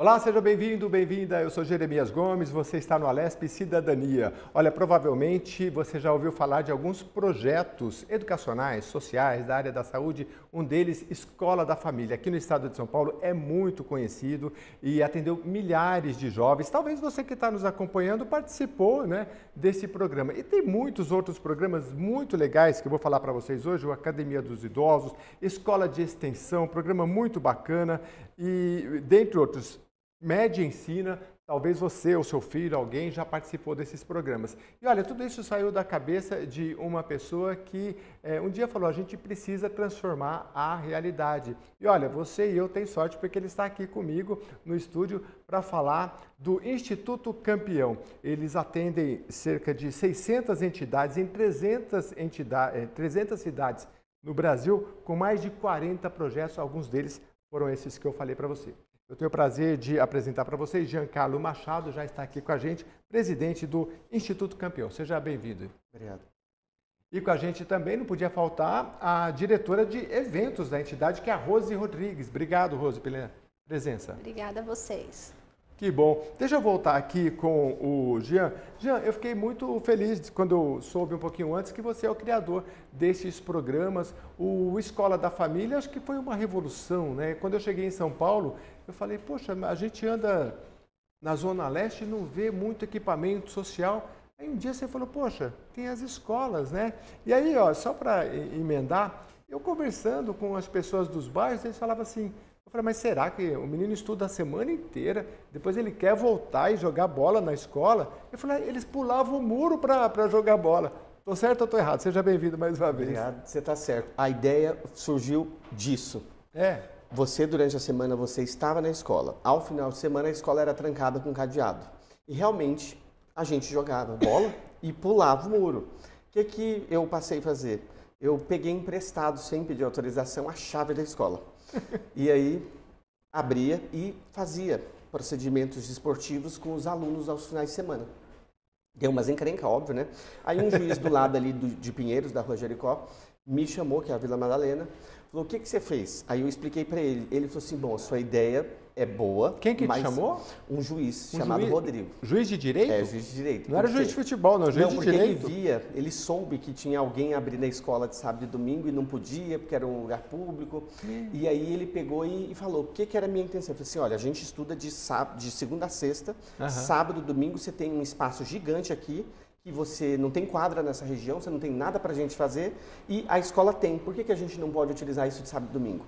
Olá, seja bem-vindo, bem-vinda. Eu sou Jeremias Gomes, você está no Alesp Cidadania. Olha, provavelmente você já ouviu falar de alguns projetos educacionais, sociais da área da saúde. Um deles, Escola da Família, aqui no estado de São Paulo, é muito conhecido e atendeu milhares de jovens. Talvez você que está nos acompanhando participou né, desse programa. E tem muitos outros programas muito legais que eu vou falar para vocês hoje: o Academia dos Idosos, Escola de Extensão, programa muito bacana e, dentre outros, Média Ensina, talvez você ou seu filho, alguém já participou desses programas. E olha, tudo isso saiu da cabeça de uma pessoa que é, um dia falou: a gente precisa transformar a realidade. E olha, você e eu tem sorte porque ele está aqui comigo no estúdio para falar do Instituto Campeão. Eles atendem cerca de 600 entidades em 300, entidades, 300 cidades no Brasil, com mais de 40 projetos, alguns deles foram esses que eu falei para você. Eu tenho o prazer de apresentar para vocês Giancarlo Machado, já está aqui com a gente, presidente do Instituto Campeão. Seja bem-vindo. Obrigado. E com a gente também não podia faltar a diretora de eventos da entidade, que é a Rose Rodrigues. Obrigado, Rose, pela presença. Obrigada a vocês. Que bom. Deixa eu voltar aqui com o Jean. Jean, eu fiquei muito feliz quando eu soube um pouquinho antes que você é o criador desses programas. O Escola da Família, acho que foi uma revolução, né? Quando eu cheguei em São Paulo, eu falei, poxa, a gente anda na Zona Leste e não vê muito equipamento social. Aí um dia você falou, poxa, tem as escolas, né? E aí, ó, só para emendar, eu conversando com as pessoas dos bairros, eles falavam assim, eu falei, mas será que o menino estuda a semana inteira, depois ele quer voltar e jogar bola na escola? Eu falei, ah, eles pulavam o muro para jogar bola. Estou certo ou estou errado? Seja bem-vindo mais uma vez. Obrigado, você está certo. A ideia surgiu disso. É. Você, durante a semana, você estava na escola. Ao final de semana, a escola era trancada com cadeado. E realmente, a gente jogava bola e pulava o muro. O que, que eu passei a fazer? Eu peguei emprestado, sem pedir autorização, a chave da escola e aí abria e fazia procedimentos esportivos com os alunos aos finais de semana. Deu umas encrenca, óbvio, né? Aí um juiz do lado ali do, de Pinheiros, da Rua Jericó, me chamou, que é a Vila Madalena, falou, o que, que você fez? Aí eu expliquei para ele. Ele falou assim, bom, a sua ideia é boa. Quem que te chamou? Um juiz um chamado juiz, Rodrigo. Juiz de direito? É, juiz de direito. Não era juiz de futebol, não, juiz não, de porque direito. ele via, ele soube que tinha alguém abrindo a escola de sábado e domingo e não podia, porque era um lugar público. Hum. E aí ele pegou e, e falou, o que, que era a minha intenção? Eu falei assim, olha, a gente estuda de, sábado, de segunda a sexta, uhum. sábado, domingo você tem um espaço gigante aqui, que você não tem quadra nessa região, você não tem nada para a gente fazer, e a escola tem. Por que, que a gente não pode utilizar isso de sábado e domingo?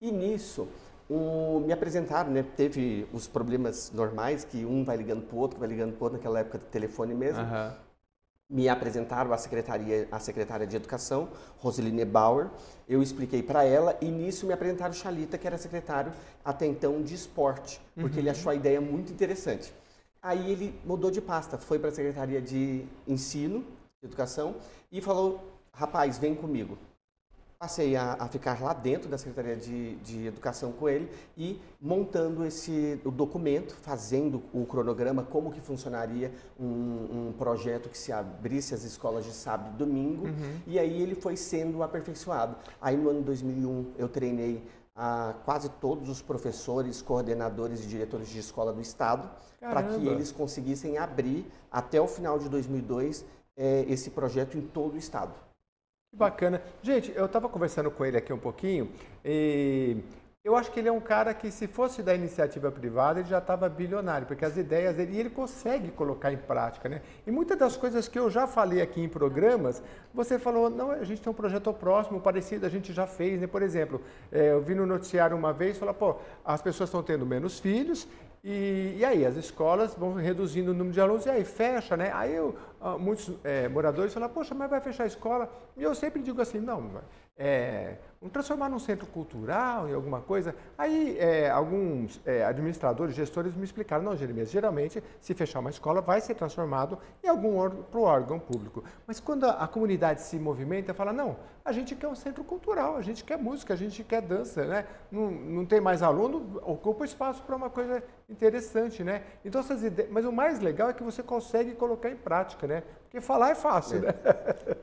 E nisso, um, me apresentaram, né? Teve os problemas normais, que um vai ligando para o outro, vai ligando para o outro, naquela época de telefone mesmo. Uhum. Me apresentaram a secretaria, a secretária de Educação, Roseline Bauer. Eu expliquei para ela e nisso me apresentaram o Chalita, que era secretário até então de esporte, porque uhum. ele achou a ideia muito interessante. Aí ele mudou de pasta, foi para a Secretaria de Ensino, de Educação, e falou: rapaz, vem comigo. Passei a, a, ficar lá dentro da Secretaria de, de, Educação com ele e montando esse o documento, fazendo o cronograma, como que funcionaria um, um projeto que se abrisse as escolas de sábado e domingo. Uhum. E aí ele foi sendo aperfeiçoado. Aí no ano 2001 eu treinei a quase todos os professores, coordenadores e diretores de escola do estado para que eles conseguissem abrir até o final de 2002 é, esse projeto em todo o estado. Que bacana. Gente, eu estava conversando com ele aqui um pouquinho e eu acho que ele é um cara que, se fosse da iniciativa privada, ele já estava bilionário, porque as ideias dele, e ele consegue colocar em prática, né? E muitas das coisas que eu já falei aqui em programas, você falou, não, a gente tem um projeto próximo, parecido, a gente já fez, né? Por exemplo, é, eu vi no noticiário uma vez, falar, pô, as pessoas estão tendo menos filhos e, e, aí, as escolas vão reduzindo o número de alunos, e aí fecha, né? Aí eu, ah, muitos é, moradores falam, poxa, mas vai fechar a escola? E eu sempre digo assim, não, é, transformar num centro cultural, em alguma coisa. Aí é, alguns é, administradores, gestores me explicaram, não, Jeremias, geralmente se fechar uma escola vai ser transformado em algum órgão, para o órgão público. Mas quando a, a, comunidade se movimenta, fala, não, a gente quer um centro cultural, a gente quer música, a gente quer dança, né? Não, não tem mais aluno, ocupa espaço para uma coisa interessante, né? Então essas ideias, mas o mais legal é que você consegue colocar em prática, né? Porque falar é fácil, é. né?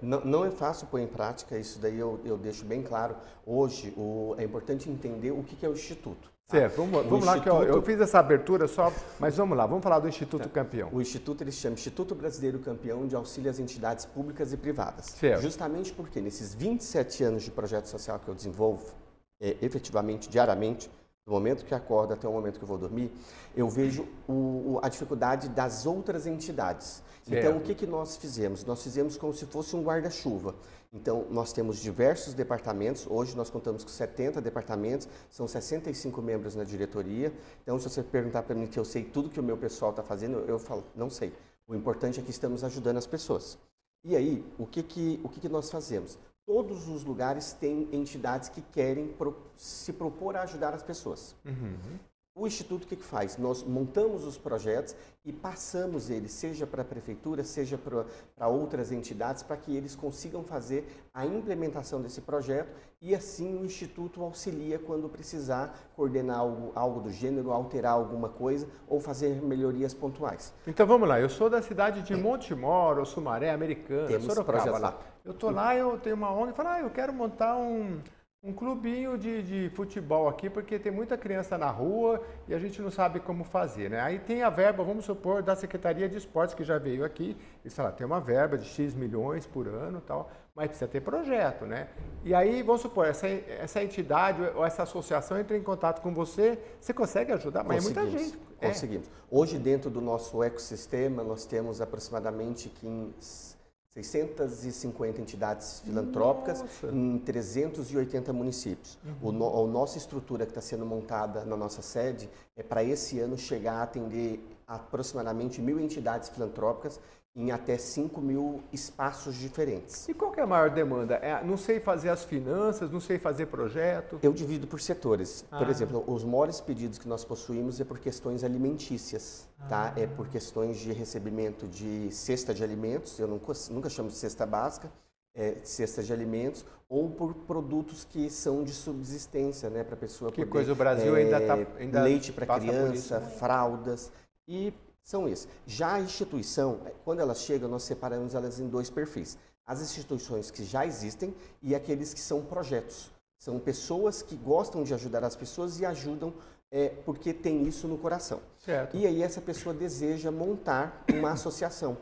Não, não, é fácil pôr em prática, isso daí eu, eu deixo bem claro. Hoje o, é importante entender o que, que é o Instituto. Certo, vamos, vamos lá, Instituto... que eu, eu, fiz essa abertura só, mas vamos lá, vamos falar do Instituto tá. Campeão. O Instituto ele se chama Instituto Brasileiro Campeão de Auxílio às Entidades Públicas e Privadas. Certo. Justamente porque nesses 27 anos de projeto social que eu desenvolvo, é, efetivamente, diariamente, do momento que acordo até o momento que eu vou dormir, eu vejo o, a dificuldade das outras entidades. Certo. Então, o que, que nós fizemos? Nós fizemos como se fosse um guarda-chuva. Então, nós temos diversos departamentos, hoje nós contamos com 70 departamentos, são 65 membros na diretoria. Então, se você perguntar para mim que eu sei tudo que o meu pessoal está fazendo, eu falo, não sei. O importante é que estamos ajudando as pessoas. E aí, o que, que, o que, que nós fazemos? Todos os lugares têm entidades que querem pro, se propor a ajudar as pessoas. Uhum. O Instituto o que, que faz? Nós montamos os projetos e passamos eles, seja para a prefeitura, seja para outras entidades, para que eles consigam fazer a implementação desse projeto e assim o Instituto auxilia quando precisar coordenar algo, algo do gênero, alterar alguma coisa ou fazer melhorias pontuais. Então vamos lá, eu sou da cidade de Montemoro, Sumaré, Americana, Temos Sorocaba lá. Eu estou lá, eu tenho uma ONG e falo, ah, eu quero montar um um clubinho de, de, futebol aqui, porque tem muita criança na rua e a gente não sabe como fazer, né? Aí tem a verba, vamos supor, da Secretaria de Esportes, que já veio aqui, e sei lá, tem uma verba de X milhões por ano tal, mas precisa ter projeto, né? E aí, vamos supor, essa, essa entidade ou essa associação entra em contato com você, você consegue ajudar, mas é muita gente. Conseguimos. É. Hoje, dentro do nosso ecossistema, nós temos aproximadamente 15 650 entidades filantrópicas Nossa. em 380 municípios. Uhum. O no, a nossa estrutura que está sendo montada na nossa sede é para esse ano chegar a atender aproximadamente mil entidades filantrópicas em até 5 mil espaços diferentes. E qual é a maior demanda? É, não sei fazer as finanças, não sei fazer projeto? Eu divido por setores. Ah. Por exemplo, os maiores pedidos que nós possuímos é por questões alimentícias, tá? ah. tá? É por questões de recebimento de cesta de alimentos, eu nunca, nunca chamo de cesta básica, é, cesta de alimentos, ou por produtos que são de subsistência, né? Para a pessoa que poder, coisa, o Brasil é, ainda está... Leite para criança, fraldas e são esses. Já a instituição, é, quando ela chega, nós separamos elas em dois perfis. As instituições que já existem e aqueles que são projetos. São pessoas que gostam de ajudar as pessoas e ajudam é, porque tem isso no coração. Certo. E aí essa pessoa deseja montar uma associação,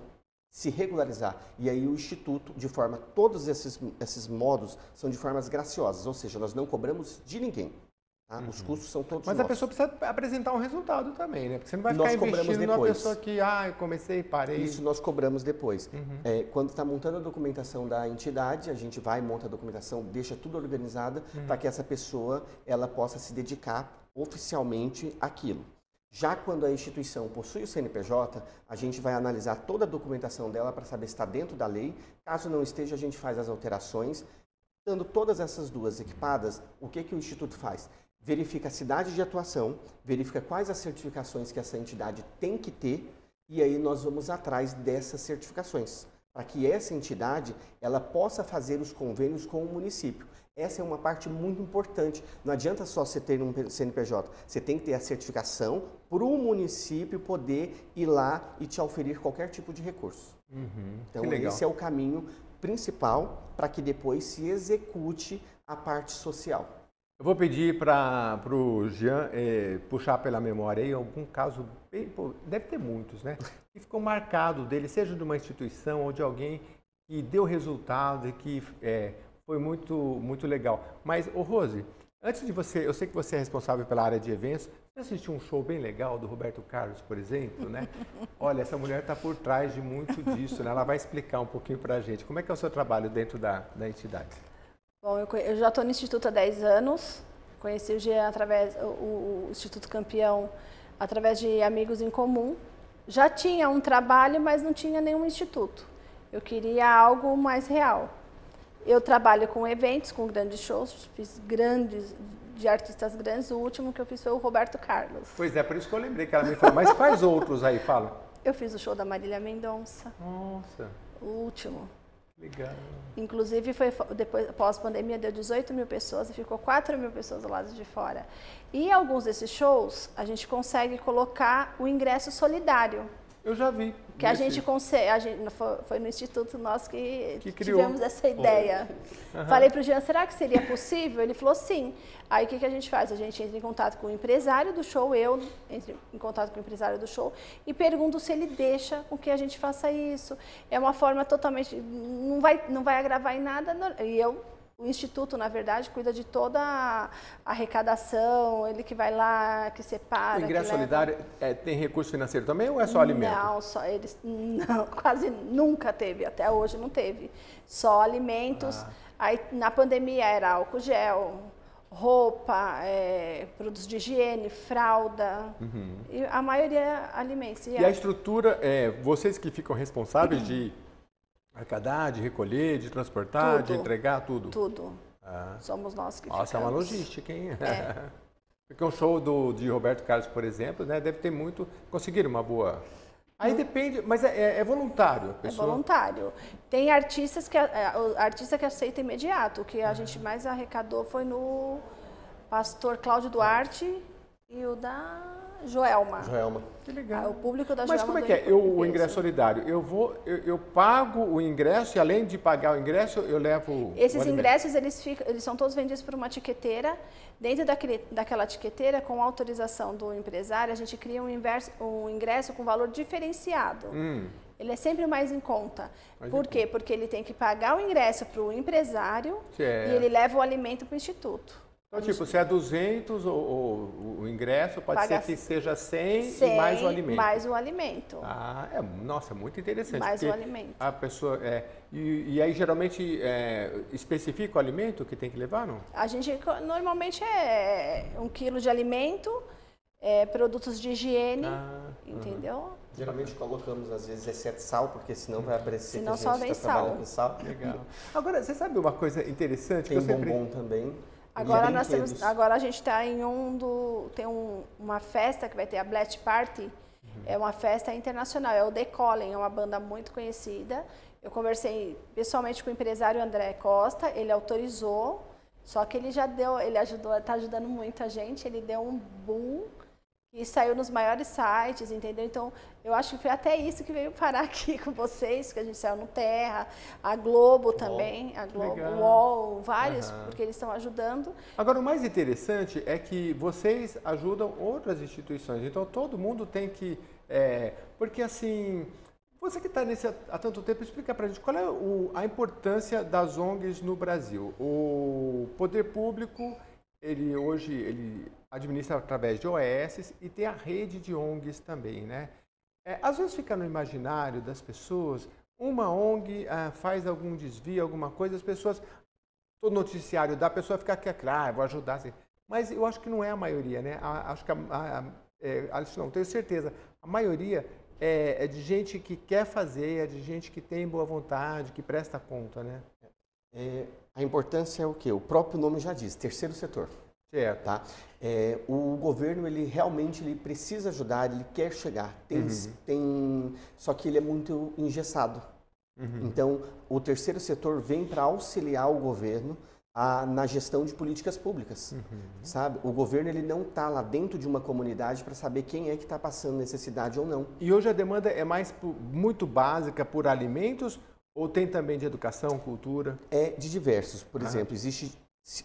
se regularizar. E aí o Instituto, de forma, todos esses, esses modos são de formas graciosas, ou seja, nós não cobramos de ninguém. Tá? Uhum. Os custos são todos Mas nossos. a pessoa precisa apresentar um resultado também, né? Porque você não vai ficar nós investindo numa pessoa que, ah, comecei, parei. Isso nós cobramos depois. Uhum. É, quando está montando a documentação da entidade, a gente vai, monta a documentação, deixa tudo organizado uhum. para que essa pessoa ela possa se dedicar oficialmente àquilo. Já quando a instituição possui o CNPJ, a gente vai analisar toda a documentação dela para saber se está dentro da lei. Caso não esteja, a gente faz as alterações. Dando todas essas duas equipadas, o que, que o Instituto faz? Verifica a cidade de atuação, verifica quais as certificações que essa entidade tem que ter e aí nós vamos atrás dessas certificações para que essa entidade ela possa fazer os convênios com o município. Essa é uma parte muito importante. Não adianta só você ter um CNPJ, você tem que ter a certificação para o município poder ir lá e te oferir qualquer tipo de recurso. Uhum, então, esse é o caminho principal para que depois se execute a parte social. Eu vou pedir para o Jean é, puxar pela memória aí algum caso, bem, pô, deve ter muitos, né? Que ficou marcado dele, seja de uma instituição ou de alguém que deu resultado e que é, foi muito, muito legal. Mas, ô Rose, antes de você, eu sei que você é responsável pela área de eventos, você assistiu um show bem legal do Roberto Carlos, por exemplo, né? Olha, essa mulher está por trás de muito disso, né? Ela vai explicar um pouquinho para a gente. Como é que é o seu trabalho dentro da, da entidade? Bom, eu, eu já estou no Instituto há 10 anos. Conheci o Jean através, o, o Instituto Campeão através de amigos em comum. Já tinha um trabalho, mas não tinha nenhum instituto. Eu queria algo mais real. Eu trabalho com eventos, com grandes shows, fiz grandes, de artistas grandes. O último que eu fiz foi o Roberto Carlos. Pois é, por isso que eu lembrei que ela me falou. Mas quais outros aí, fala? Eu fiz o show da Marília Mendonça. Nossa. O último. Legal. Inclusive, foi depois, pós-pandemia, deu 18 mil pessoas e ficou 4 mil pessoas do lado de fora. E alguns desses shows, a gente consegue colocar o ingresso solidário. Eu já vi. Que a gente consegue, a gente, foi, no instituto nosso que, Que tivemos essa ideia. Falei para o Jean, será que seria possível? Ele falou sim. Aí o que, que a gente faz? A gente entra em contato com o empresário do show, eu entro em contato com o empresário do show e pergunto se ele deixa com que a gente faça isso. É uma forma totalmente. Não vai, não vai agravar em nada. E eu. O Instituto, na verdade, cuida de toda a arrecadação, ele que vai lá, que separa. O ingresso solidário é, tem recurso financeiro também ou é só alimento? não, só eles não, quase nunca teve, até hoje não teve. Só alimentos. Ah. Aí na pandemia era álcool gel, roupa, é, produtos de higiene, fralda. E a maioria é alimentos. E Uhum. E a a- estrutura, é, vocês que ficam responsáveis de arrecadar, de recolher, de transportar, de Tudo. entregar, tudo? tudo. Ah. Somos nós que Nossa, é uma ficamos. logística, hein? É. Porque um show do, de Roberto Carlos, por exemplo, né, deve ter muito. conseguir uma boa. Aí depende, mas é, é- é voluntário. É pessoa- voluntário. Tem artistas que é, o artista que aceita imediato. O que a gente mais arrecadou foi no pastor Cláudio Duarte e o da Joelma. Joelma. Que Ah, legal. O público da Mas Joelma como é que é? Eu, o ingresso solidário, eu vou, eu, eu pago o ingresso e além de pagar o ingresso, eu levo. Esses ingressos, eles, ficam, eles são todos vendidos por uma etiqueteira. Dentro daquele, daquela etiqueteira, com autorização do empresário, a gente cria um, inverso, um ingresso com valor diferenciado. Hum, Ele é sempre mais em conta. Mais Por quê? Porque ele tem que pagar o ingresso para o empresário Certo. e ele leva o alimento para o instituto. Então, tipo, se é 200 o, o, o ingresso, pode Paga ser que seja 100, 100 e mais o alimento. mais o alimento. Ah, é, nossa, muito interessante. Mais o alimento. A pessoa, é, e, e aí geralmente é, especifica o alimento que tem que levar, não? A gente normalmente é um quilo de alimento, é, produtos de higiene, Ah, entendeu? Geralmente colocamos, às vezes, exceto sal, porque senão vai aparecer Senão que só a gente vem está trabalhando sal. com sal. legal. Agora, você sabe uma coisa interessante Tem que eu sempre... bombom também. Agora nós temos, agora a gente está em um do tem um- uma festa que vai ter a Black Party. É uma festa internacional, é o Decolen, é uma banda muito conhecida. Eu conversei pessoalmente com o empresário André Costa, ele autorizou, só que ele já deu, ele ajudou, está ajudando muito a gente, ele deu um boom e saiu nos maiores sites, entendeu? Então, eu acho que foi até isso que veio parar aqui com vocês, que a gente saiu no Terra, a Globo também, a Globo, Legal. o UOL, vários, Aham. porque eles estão ajudando. Agora, o mais interessante é que vocês ajudam outras instituições. Então, todo mundo tem que... é, porque, assim, você que está nesse há- há tanto tempo, explica para a gente qual é o- a importância das ONGs no Brasil. O poder público, ele hoje, ele administra através de OS e tem a rede de ONGs também, né? É, às vezes fica no imaginário das pessoas, uma ONG ah, faz algum desvio, alguma coisa, as pessoas todo noticiário da pessoa fica aqui, ah, vou ajudar. Assim. Mas eu acho que não é a maioria, né? A- acho que a, a, é, não, tenho certeza. A maioria é, é de gente que quer fazer, é de gente que tem boa vontade, que presta conta, né? É, a importância é o quê? O próprio nome já diz, terceiro setor. Certo. Tá? É, o governo ele realmente ele precisa ajudar, ele quer chegar. Tem, Uhum. tem, só que ele é muito engessado. Uhum. Então, o terceiro setor vem para auxiliar o governo a- na gestão de políticas públicas, Uhum. sabe? O governo ele não está lá dentro de uma comunidade para saber quem é que está passando necessidade ou não. E hoje a demanda é mais muito básica por alimentos ou tem também de educação, cultura? É de diversos. Por exemplo, existem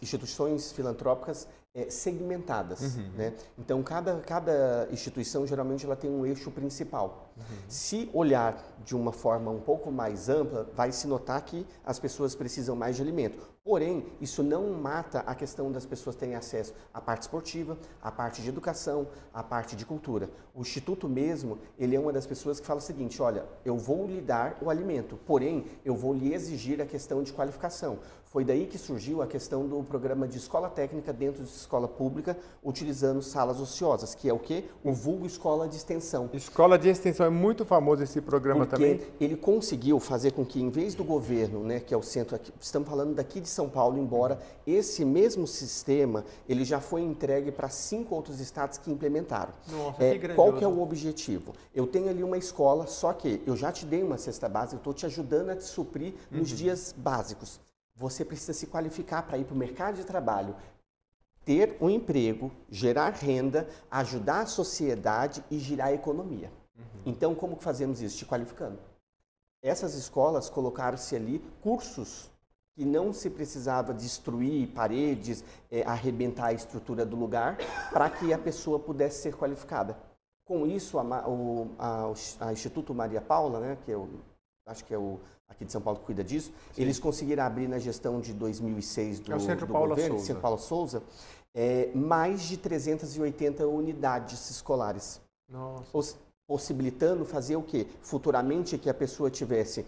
instituições filantrópicas é, segmentadas, Uhum. né? Então, cada, cada instituição, geralmente, ela tem um eixo principal. Uhum. Se olhar de uma forma um pouco mais ampla, vai se notar que as pessoas precisam mais de alimento. Porém, isso não mata a questão das pessoas terem acesso à parte esportiva, à parte de educação, à parte de cultura. O Instituto mesmo, ele é uma das pessoas que fala o seguinte, olha, eu vou lhe dar o alimento, porém, eu vou lhe exigir a questão de qualificação. Foi daí que surgiu a questão do programa de escola técnica dentro de escola pública, utilizando salas ociosas, que é o quê? O vulgo escola de extensão. Escola de extensão é muito famoso esse programa Porque também. ele conseguiu fazer com que, em vez do governo, né, que é o centro, aqui, estamos falando daqui de São Paulo, embora esse mesmo sistema ele já foi entregue para cinco outros estados que implementaram. Nossa, É, que grandioso. qual que é o objetivo? Eu tenho ali uma escola, só que eu já te dei uma cesta básica, eu estou te ajudando a te suprir nos Uhum. dias básicos. Você precisa se qualificar para ir para o mercado de trabalho, ter um emprego, gerar renda, ajudar a sociedade e girar a economia. Uhum. Então, como que fazemos isso? Te qualificando. Essas escolas colocaram-se ali cursos que não se precisava destruir paredes, é, arrebentar a estrutura do lugar, para que a pessoa pudesse ser qualificada. Com isso, a, o a, Instituto Maria Paula, né, que eu acho que é o aqui de São Paulo que cuida disso, Sim. eles conseguiram abrir na gestão de 2006 do, é o Centro do Paula governo, Souza. Centro Paulo Souza, é, mais de 380 unidades escolares. Nossa. Possibilitando fazer o quê? Futuramente que a pessoa tivesse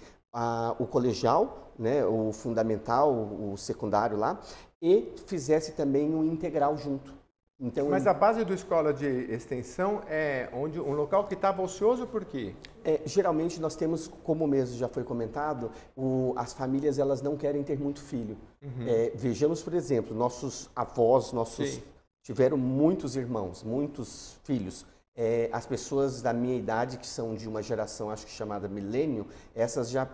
o colegial, né, o fundamental, o secundário lá, e fizesse também um integral junto. Então, Mas a base do escola de extensão é onde um local que estava ocioso por quê? É, geralmente nós temos, como mesmo já foi comentado, o, as famílias elas não querem ter muito filho. Uhum. É, vejamos, por exemplo, nossos avós, nossos Sim. tiveram muitos irmãos, muitos filhos. É, as pessoas da minha idade, que são de uma geração, acho que chamada milênio, essas já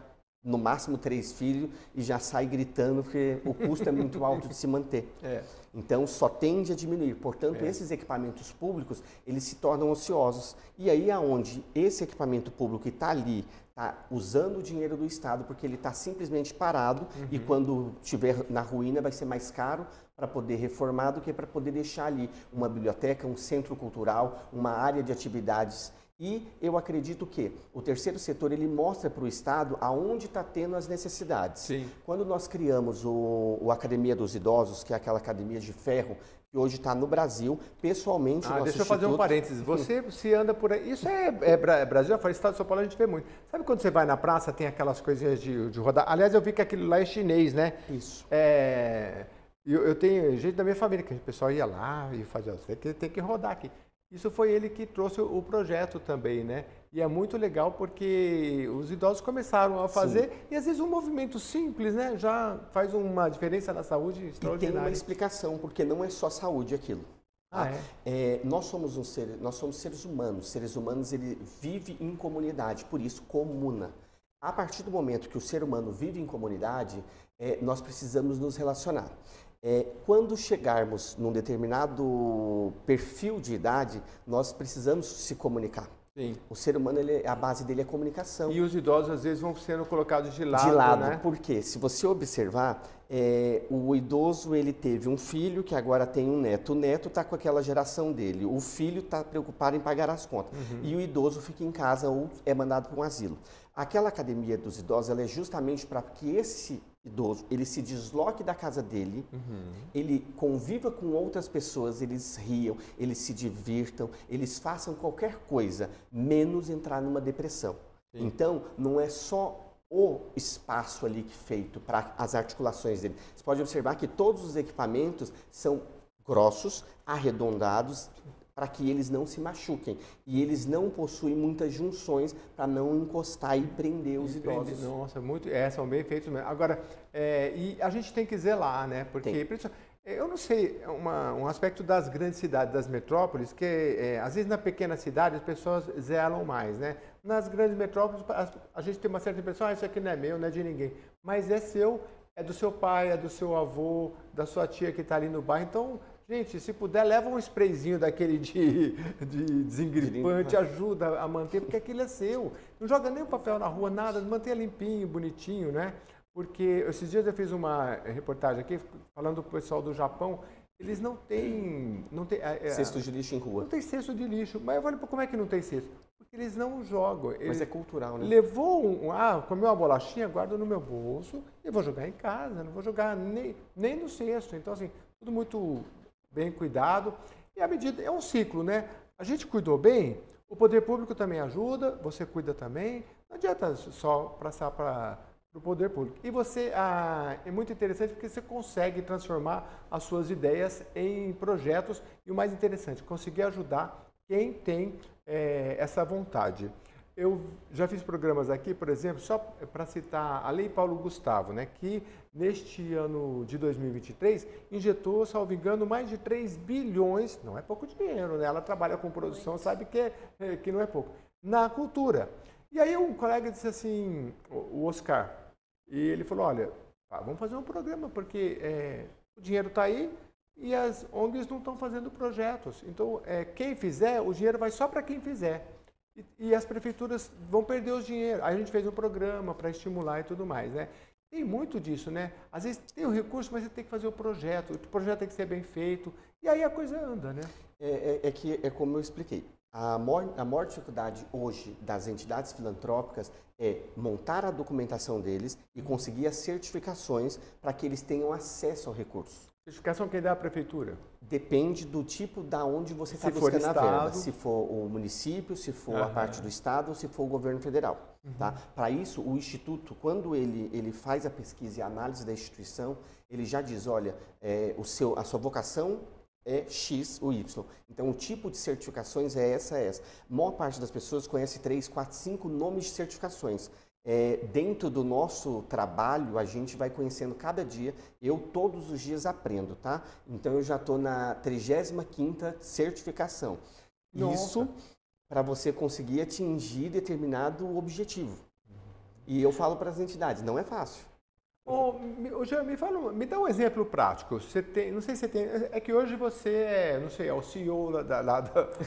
no máximo três filhos e já sai gritando porque o custo é muito alto de se manter. É. Então só tende a diminuir. Portanto, é. esses equipamentos públicos eles se tornam ociosos. E aí aonde esse equipamento público está ali está usando o dinheiro do Estado porque ele está simplesmente parado uhum. e quando estiver na ruína vai ser mais caro para poder reformar do que para poder deixar ali uma biblioteca, um centro cultural, uma área de atividades e eu acredito que o terceiro setor ele mostra para o Estado aonde está tendo as necessidades. Sim. Quando nós criamos o, o, Academia dos Idosos, que é aquela academia de ferro, que hoje está no Brasil, pessoalmente. Ah, deixa eu fazer um parênteses. Você se anda por aí. Isso é, é Brasil, eu falei, Estado de São Paulo a gente vê muito. Sabe quando você vai na praça, tem aquelas coisinhas de, de rodar? Aliás, eu vi que aquilo lá é chinês, né? Isso. É, eu, eu tenho gente da minha família que o pessoal ia lá e fazia, você tem que rodar aqui. Isso foi ele que trouxe o projeto também, né? E é muito legal porque os idosos começaram a fazer Sim. e às vezes um movimento simples, né, já faz uma diferença na saúde extraordinária. E tem uma explicação, porque não é só saúde aquilo. Ah, é? é? nós somos um ser, nós somos seres humanos. Seres humanos ele vive em comunidade, por isso comuna. A partir do momento que o ser humano vive em comunidade, é, nós precisamos nos relacionar. É, quando chegarmos num determinado perfil de idade, nós precisamos se comunicar. Sim. O ser humano, ele, a base dele é comunicação. E os idosos, às vezes, vão sendo colocados de lado, De lado, né? porque se você observar, é, o idoso, ele teve um filho que agora tem um neto. O neto está com aquela geração dele. O filho está preocupado em pagar as contas. Uhum. E o idoso fica em casa ou é mandado para um asilo. Aquela academia dos idosos, ela é justamente para que esse idoso, ele se desloque da casa dele, uhum. ele conviva com outras pessoas, eles riam, eles se divirtam, eles façam qualquer coisa, menos entrar numa depressão. Sim. Então, não é só o espaço ali feito para as articulações dele. Você pode observar que todos os equipamentos são grossos, arredondados, para que eles não se machuquem. E eles não possuem muitas junções para não encostar e prender os e idosos. Prende, nossa, muito, é, são bem feitos mesmo. Agora, é, e a gente tem que zelar, né? Porque, eu não sei, é uma, um aspecto das grandes cidades, das metrópoles, que é, às vezes na pequena cidade as pessoas zelam mais, né? Nas grandes metrópoles a, a gente tem uma certa impressão, ah, isso aqui não é meu, não é de ninguém. Mas é seu, é do seu pai, é do seu avô, da sua tia que está ali no bairro. Então, Gente, se puder, leva um sprayzinho daquele de, de desengripante, ajuda a manter, porque aquilo é seu. Não joga nem o papel na rua, nada, mantenha limpinho, bonitinho, né? Porque esses dias eu fiz uma reportagem aqui falando para o pessoal do Japão, eles não têm. Não tem, é, é, cesto de lixo em rua. Não tem cesto de lixo. Mas eu falei, como é que não tem cesto? Eles não jogam. Eles Mas é cultural, né? Levou um. Ah, comeu uma bolachinha, guarda no meu bolso e vou jogar em casa, não vou jogar nem, nem no cesto. Então, assim, tudo muito bem cuidado. E a medida é um ciclo, né? A gente cuidou bem, o poder público também ajuda, você cuida também. Não adianta só passar para o poder público. E você ah, é muito interessante porque você consegue transformar as suas ideias em projetos e o mais interessante, conseguir ajudar quem tem é, essa vontade. Eu já fiz programas aqui, por exemplo, só para citar a Lei Paulo Gustavo, né, que neste ano de 2023 injetou, salvo engano, mais de 3 bilhões, não é pouco dinheiro, né? Ela trabalha com produção, sabe que, é, que não é pouco, na cultura. E aí um colega disse assim, o Oscar, e ele falou, olha, vamos fazer um programa, porque é, o dinheiro está aí e as ONGs não estão fazendo projetos. Então, é, quem fizer, o dinheiro vai só para quem fizer. e, e as prefeituras vão perder o dinheiro. Aí a gente fez um programa para estimular e tudo mais, né? Tem muito disso, né? Às vezes tem o recurso, mas você tem que fazer o projeto, o projeto tem que ser bem feito, e aí a coisa anda, né? É, é, é que é como eu expliquei. A maior, a maior dificuldade hoje das entidades filantrópicas é montar a documentação deles e conseguir as certificações para que eles tenham acesso ao recurso. Certificação quem dá a prefeitura? Depende do tipo da onde você está buscando a verba. Se for o município, se for uhum. a parte do estado ou se for o governo federal. Uhum. Tá? Para isso, o instituto, quando ele, ele faz a pesquisa e a análise da instituição, ele já diz, olha, é, o seu, a sua vocação é X ou Y. Então, o tipo de certificações é essa, é essa. A maior parte das pessoas conhece três, quatro, cinco nomes de certificações. É, dentro do nosso trabalho, a gente vai conhecendo cada dia. Eu todos os dias aprendo, tá? Então, eu já estou na 35ª certificação. Nossa. Isso para você conseguir atingir determinado objetivo. E eu falo para as entidades, não é fácil. Ô, Jean, me fala, me dá um exemplo prático. Você tem, não sei se você tem, é que hoje você é, não sei, é o CEO da, da,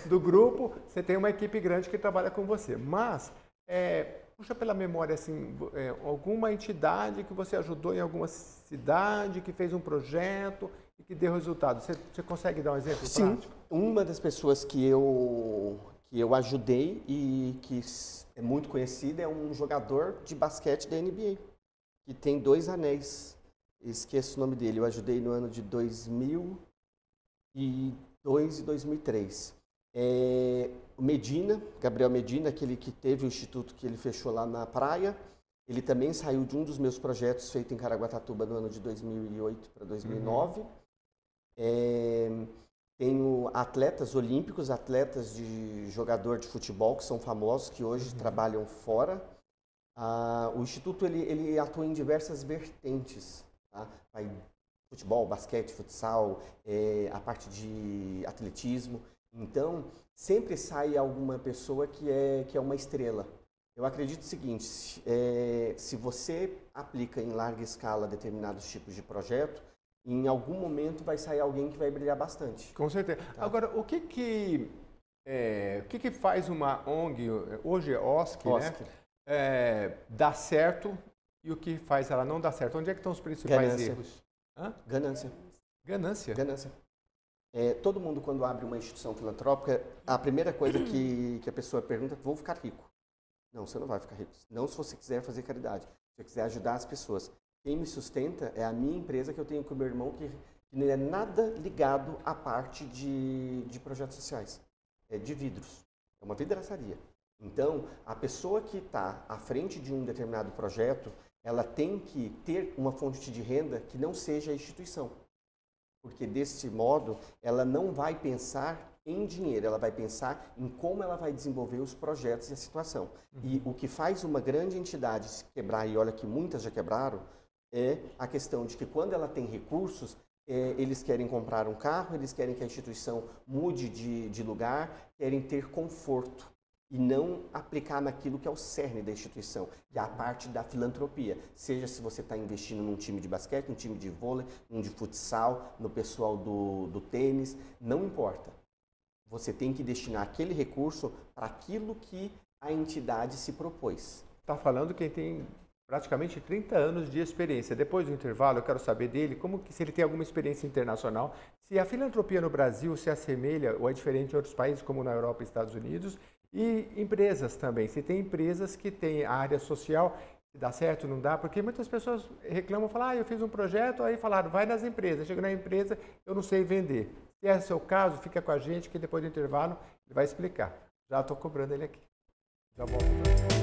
do grupo, você tem uma equipe grande que trabalha com você. Mas, é, puxa pela memória, assim, é, alguma entidade que você ajudou em alguma cidade, que fez um projeto e que deu resultado. Você, você consegue dar um exemplo Sim. prático? Uma das pessoas que eu, que eu ajudei e que é muito conhecida é um jogador de basquete da NBA que tem dois anéis. Esqueço o nome dele. Eu ajudei no ano de 2002 e 2003. É, Medina, Gabriel Medina, aquele que teve o instituto que ele fechou lá na praia, ele também saiu de um dos meus projetos feito em Caraguatatuba no ano de 2008 para 2009. Uhum. É, tenho atletas olímpicos, atletas de jogador de futebol que são famosos, que hoje uhum. trabalham fora ah, o Instituto ele, ele atua em diversas vertentes. Tá? Vai futebol, basquete, futsal, é, a parte de atletismo. Então, sempre sai alguma pessoa que é, que é uma estrela. Eu acredito o seguinte, é, se você aplica em larga escala determinados tipos de projeto, em algum momento vai sair alguém que vai brilhar bastante. Com certeza. Tá? Agora, o que que, é, o que que faz uma ONG, hoje é OSC, OSC. né? é, dá certo e o que faz ela não dar certo? Onde é que estão os principais Ganância. erros? Hã? Ganância. Ganância? Ganância. É, todo mundo, quando abre uma instituição filantrópica, a primeira coisa que, que a pessoa pergunta é: vou ficar rico? Não, você não vai ficar rico. Não se você quiser fazer caridade. Se você quiser ajudar as pessoas. Quem me sustenta é a minha empresa que eu tenho com o meu irmão, que, não é nada ligado à parte de, de projetos sociais. É de vidros. É uma vidraçaria. Então, a pessoa que está à frente de um determinado projeto, ela tem que ter uma fonte de renda que não seja a instituição. Porque desse modo, ela não vai pensar em dinheiro, ela vai pensar em como ela vai desenvolver os projetos e a situação. Uhum. E o que faz uma grande entidade se quebrar, e olha que muitas já quebraram, é a questão de que quando ela tem recursos, é, eles querem comprar um carro, eles querem que a instituição mude de, de lugar, querem ter conforto e não aplicar naquilo que é o cerne da instituição, que é a parte da filantropia. Seja se você está investindo num time de basquete, num time de vôlei, num de futsal, no pessoal do, do tênis, não importa. Você tem que destinar aquele recurso para aquilo que a entidade se propôs. Está falando quem tem praticamente 30 anos de experiência. Depois do intervalo, eu quero saber dele como que, se ele tem alguma experiência internacional, se a filantropia no Brasil se assemelha ou é diferente em outros países, como na Europa e Estados Unidos, e empresas também. Se tem empresas que têm a área social, dá certo, não dá, porque muitas pessoas reclamam, falam, ah, eu fiz um projeto, aí falaram, vai nas empresas. Chega na empresa, eu não sei vender. Se é o seu caso, fica com a gente que depois do intervalo ele vai explicar. Já estou cobrando ele aqui. Já volto. Já.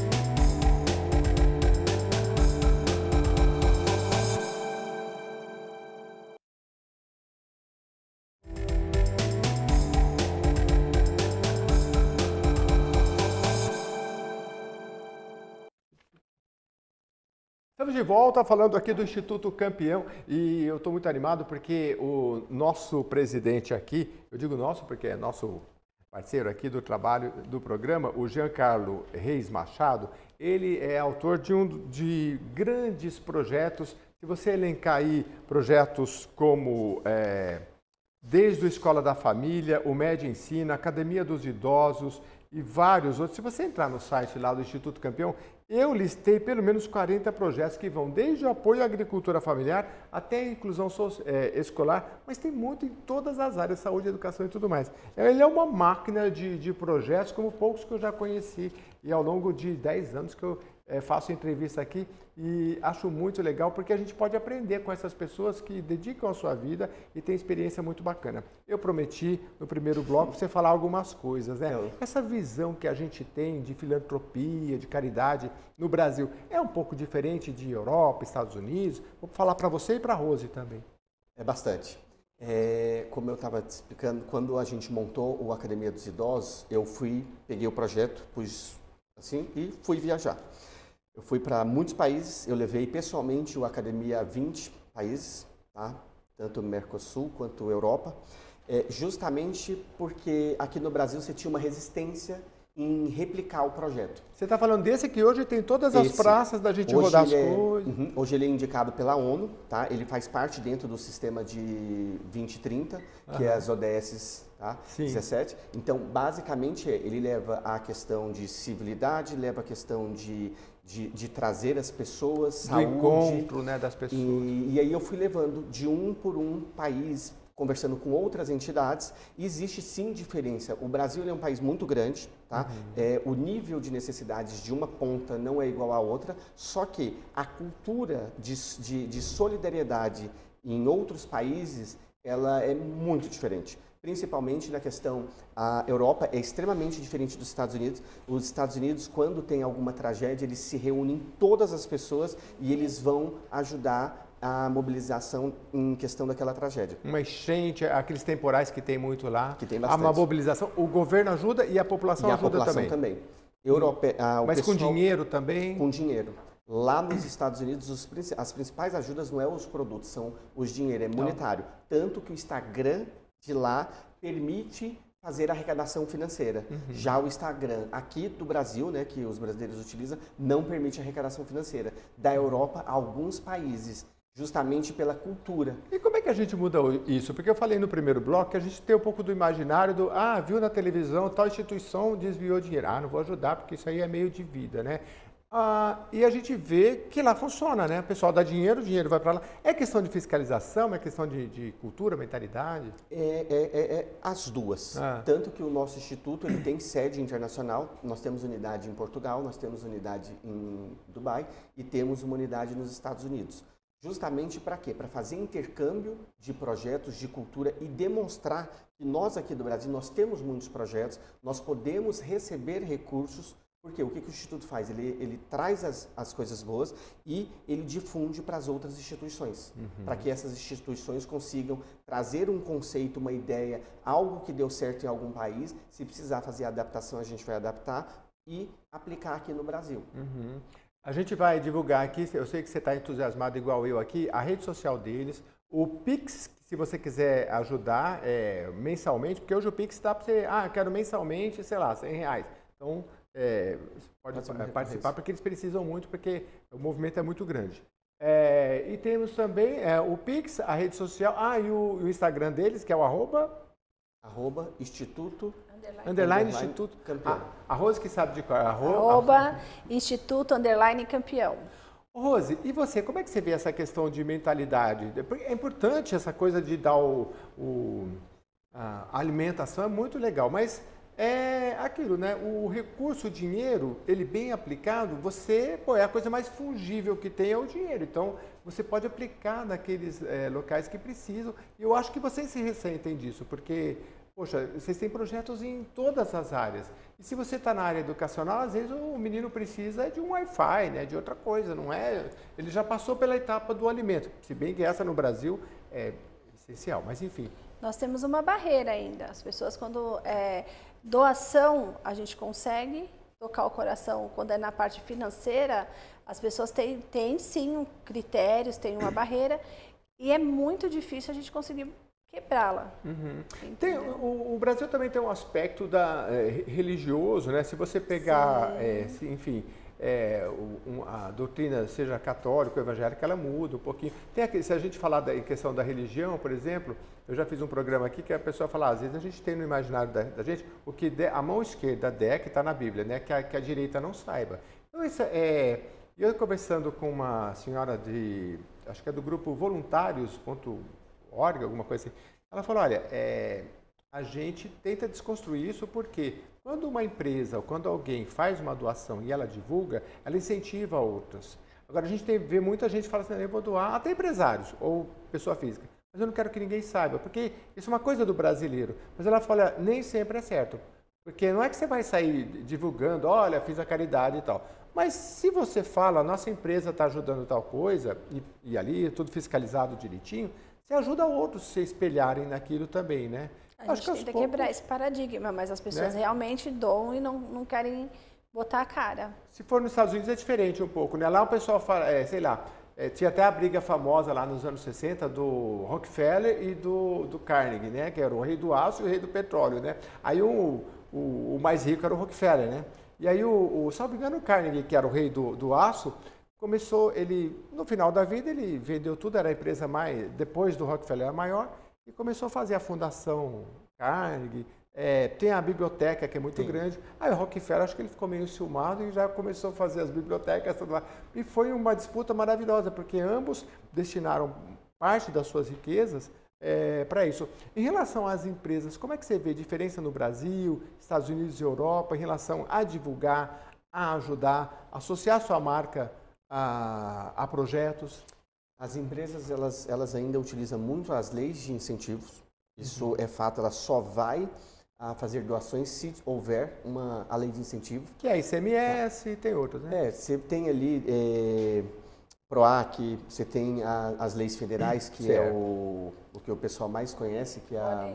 Estamos de volta falando aqui do Instituto Campeão e eu estou muito animado porque o nosso presidente aqui, eu digo nosso porque é nosso parceiro aqui do trabalho do programa, o Giancarlo Reis Machado, ele é autor de um de grandes projetos. Se você elencar aí projetos como é, desde o Escola da Família, o Média Ensina, Academia dos Idosos, e vários outros. Se você entrar no site lá do Instituto Campeão, eu listei pelo menos 40 projetos que vão desde o apoio à agricultura familiar até a inclusão é, escolar, mas tem muito em todas as áreas, saúde, educação e tudo mais. Ele é uma máquina de, de projetos como poucos que eu já conheci e ao longo de 10 anos que eu é, faço entrevista aqui e acho muito legal porque a gente pode aprender com essas pessoas que dedicam a sua vida e têm experiência muito bacana. Eu prometi no primeiro bloco você falar algumas coisas, né? Essa visão que a gente tem de filantropia, de caridade no Brasil é um pouco diferente de Europa, Estados Unidos. Vou falar para você e para a Rose também. É bastante. É, como eu estava te explicando, quando a gente montou o Academia dos Idosos, eu fui, peguei o projeto, pus assim e fui viajar. Eu fui para muitos países, eu levei pessoalmente o Academia a 20 países, tá? tanto Mercosul quanto Europa, é, justamente porque aqui no Brasil você tinha uma resistência em replicar o projeto. Você está falando desse que hoje tem todas as Esse, praças da gente rodar as é, coisas. Uhum, hoje ele é indicado pela ONU, tá? Ele faz parte dentro do sistema de 2030, que é as ODS tá? 17. Então, basicamente, ele leva a questão de civilidade, leva a questão de, de, de trazer as pessoas, Do saúde. encontro né, das pessoas. E, e aí eu fui levando de um por um país conversando com outras entidades, existe sim diferença. O Brasil é um país muito grande, tá? Uhum. É, o nível de necessidades de uma ponta não é igual à outra, só que a cultura de, de, de solidariedade em outros países, ela é muito diferente principalmente na questão a Europa é extremamente diferente dos Estados Unidos. Os Estados Unidos, quando tem alguma tragédia, eles se reúnem todas as pessoas e eles vão ajudar a mobilização em questão daquela tragédia. Uma enchente, aqueles temporais que tem muito lá. Que tem bastante. Há uma mobilização, o governo ajuda e a população e ajuda a população também. também. Europe... Ah, Mas pessoal... com dinheiro também? Com dinheiro. Lá nos Estados Unidos, os, as principais ajudas não é os produtos, são os dinheiro, é monetário. Tanto que o Instagram de lá permite fazer arrecadação financeira. Uhum. Já o Instagram aqui do Brasil, né, que os brasileiros utilizam, não permite arrecadação financeira. Da Europa, alguns países justamente pela cultura. E como é que a gente muda isso? Porque eu falei no primeiro bloco que a gente tem um pouco do imaginário do, ah, viu na televisão, tal instituição desviou dinheiro. Ah, não vou ajudar porque isso aí é meio de vida, né? Ah, e a gente vê que lá funciona, né? O pessoal dá dinheiro, o dinheiro vai para lá. É questão de fiscalização, é questão de, de cultura, mentalidade? É, é, é, é as duas. Ah. Tanto que o nosso instituto ele tem sede internacional. Nós temos unidade em Portugal, nós temos unidade em Dubai e temos uma unidade nos Estados Unidos. Justamente para quê? Para fazer intercâmbio de projetos de cultura e demonstrar que nós aqui do Brasil nós temos muitos projetos, nós podemos receber recursos porque o que, que o Instituto faz? Ele, ele traz as, as coisas boas e ele difunde para as outras instituições, uhum. para que essas instituições consigam trazer um conceito, uma ideia, algo que deu certo em algum país. Se precisar fazer adaptação, a gente vai adaptar e aplicar aqui no Brasil. Uhum. A gente vai divulgar aqui, eu sei que você está entusiasmado igual eu aqui, a rede social deles, o Pix, se você quiser ajudar é, mensalmente, porque hoje o Pix dá para você, ah, quero mensalmente, sei lá, 100 reais. Então, é, pode participar, porque eles precisam muito, porque o movimento é muito grande. É, e temos também é, o Pix, a rede social, ah, e o, o, Instagram deles, que é o arroba... Arroba Instituto... Underline, underline Instituto... Campeão. Ah, a Rose que sabe de qual é arroba... Arroba Instituto Underline Campeão. Rose, e você, como é que você vê essa questão de mentalidade? É importante essa coisa de dar o, o a alimentação, é muito legal, mas é aquilo, né? O recurso, o dinheiro, ele bem aplicado, você, pô, é a coisa mais fungível que tem é o dinheiro. Então, você pode aplicar naqueles é, locais que precisam. E eu acho que vocês se ressentem disso, porque, poxa, vocês têm projetos em todas as áreas. E se você está na área educacional, às vezes o menino precisa de um Wi-Fi, né? De outra coisa, não é? Ele já passou pela etapa do alimento. Se bem que essa no Brasil é essencial, mas enfim. Nós temos uma barreira ainda. As pessoas, quando é, Doação, a gente consegue tocar o coração quando é na parte financeira, as pessoas têm, têm sim critérios, têm uma barreira e é muito difícil a gente conseguir quebrá-la. Uhum. o, o, Brasil também tem um aspecto da, é, religioso, né? Se você pegar, é, se, enfim, é, um, a doutrina, seja católica ou evangélica, ela muda um pouquinho. Tem aqui, se a gente falar da, em questão da religião, por exemplo, eu já fiz um programa aqui que a pessoa fala, às vezes a gente tem no imaginário da, da gente o que de, a mão esquerda der, que está na Bíblia, né? que, a, que a direita não saiba. Então, isso é. Eu conversando com uma senhora de. Acho que é do grupo voluntários.org, alguma coisa assim. Ela falou: olha, é, a gente tenta desconstruir isso porque quando uma empresa ou quando alguém faz uma doação e ela divulga, ela incentiva outras. Agora a gente tem, vê muita gente que fala assim, eu vou doar, até empresários ou pessoa física, mas eu não quero que ninguém saiba, porque isso é uma coisa do brasileiro. Mas ela fala, nem sempre é certo. Porque não é que você vai sair divulgando, olha, fiz a caridade e tal. Mas se você fala, nossa empresa está ajudando tal coisa, e, e, ali tudo fiscalizado direitinho, você ajuda outros se espelharem naquilo também, né? A Acho gente que tenta poucos... quebrar esse paradigma, mas as pessoas né? realmente doam e não, não querem botar a cara. Se for nos Estados Unidos é diferente um pouco, né? Lá o pessoal fala, é, sei lá, é, tinha até a briga famosa lá nos anos 60 do Rockefeller e do, do Carnegie, né? Que era o rei do aço e o rei do petróleo, né? Aí o, o, o mais rico era o Rockefeller, né? E aí o, o salvo engano, o Carnegie, que era o rei do, do aço, começou, ele, no final da vida, ele vendeu tudo, era a empresa mais, depois do Rockefeller, a maior, e começou a fazer a Fundação Carnegie, é, tem a biblioteca que é muito Sim. grande. Aí o Rockefeller, acho que ele ficou meio ciumado e já começou a fazer as bibliotecas. Tudo lá. E foi uma disputa maravilhosa, porque ambos destinaram parte das suas riquezas é, para isso. Em relação às empresas, como é que você vê diferença no Brasil, Estados Unidos e Europa em relação a divulgar, a ajudar, associar sua marca a, a projetos? As empresas elas, elas ainda utilizam muito as leis de incentivos. Isso uhum. é fato, ela só vai a fazer doações se houver uma a lei de incentivo. Que é ICMS, tem outras, né? É, você tem ali é, PROAC, você tem a, as leis federais, que é certo. é o, o que o pessoal mais conhece, que é a,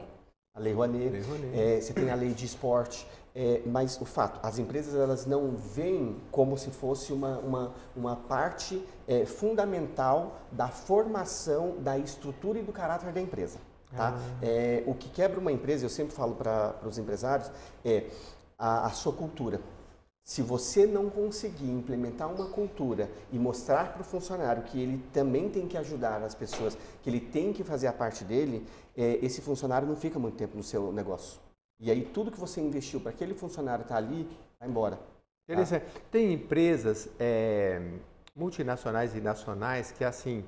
a Lei Rouanet. Lei Rouanet. É, você tem a lei de esporte. É, mas o fato, as empresas elas não veem como se fosse uma, uma, uma parte é, fundamental da formação da estrutura e do caráter da empresa. Tá? Ah. É, o que quebra uma empresa, eu sempre falo para os empresários, é a, a sua cultura. Se você não conseguir implementar uma cultura e mostrar para o funcionário que ele também tem que ajudar as pessoas, que ele tem que fazer a parte dele, é, esse funcionário não fica muito tempo no seu negócio. E aí tudo que você investiu para aquele funcionário estar tá ali, vai embora. Tá? Tem empresas é, multinacionais e nacionais que assim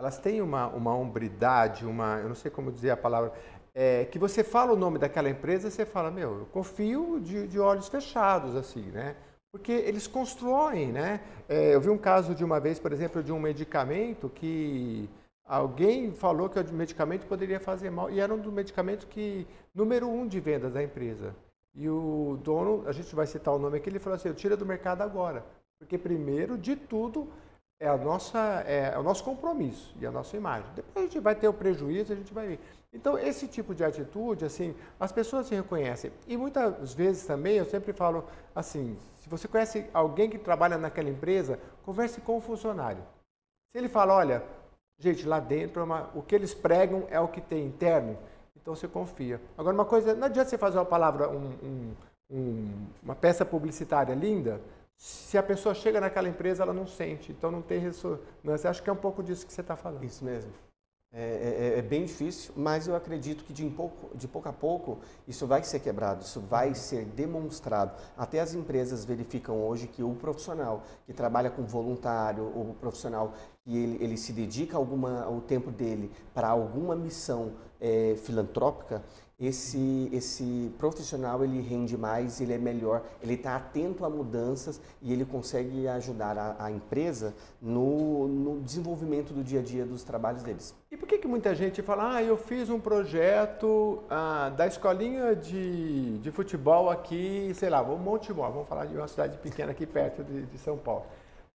elas têm uma, uma hombridade, uma, eu não sei como dizer a palavra, é, que você fala o nome daquela empresa você fala, meu, eu confio de, de olhos fechados, assim, né? Porque eles constroem, né? É, eu vi um caso de uma vez, por exemplo, de um medicamento que alguém falou que o medicamento poderia fazer mal, e era um dos medicamentos que, número um de vendas da empresa. E o dono, a gente vai citar o nome aqui, ele falou assim, eu tira do mercado agora. Porque primeiro de tudo, é, a nossa, é, é, o nosso compromisso e a nossa imagem. Depois a gente vai ter o prejuízo, a gente vai ver. Então, esse tipo de atitude, assim, as pessoas se reconhecem. E muitas vezes também, eu sempre falo assim, se você conhece alguém que trabalha naquela empresa, converse com o funcionário. Se ele fala, olha, gente, lá dentro, é uma, o que eles pregam é o que tem interno, então você confia. Agora, uma coisa, não adianta você fazer uma palavra, um, um, um, uma peça publicitária linda, se a pessoa chega naquela empresa, ela não sente, então não tem ressonância. Acho que é um pouco disso que você está falando. Isso mesmo. É, é, é, bem difícil, mas eu acredito que de, pouco, de pouco a pouco isso vai ser quebrado, isso vai ser demonstrado. Até as empresas verificam hoje que o profissional que trabalha com voluntário, ou o profissional que ele, ele se dedica alguma, o tempo dele para alguma missão é, filantrópica, esse, esse profissional ele rende mais, ele é melhor, ele está atento a mudanças e ele consegue ajudar a, a empresa no, no, desenvolvimento do dia a dia dos trabalhos deles. E por que, que muita gente fala, ah, eu fiz um projeto ah, da escolinha de, de futebol aqui, sei lá, vamos Montemor, vamos falar de uma cidade pequena aqui perto de, de São Paulo.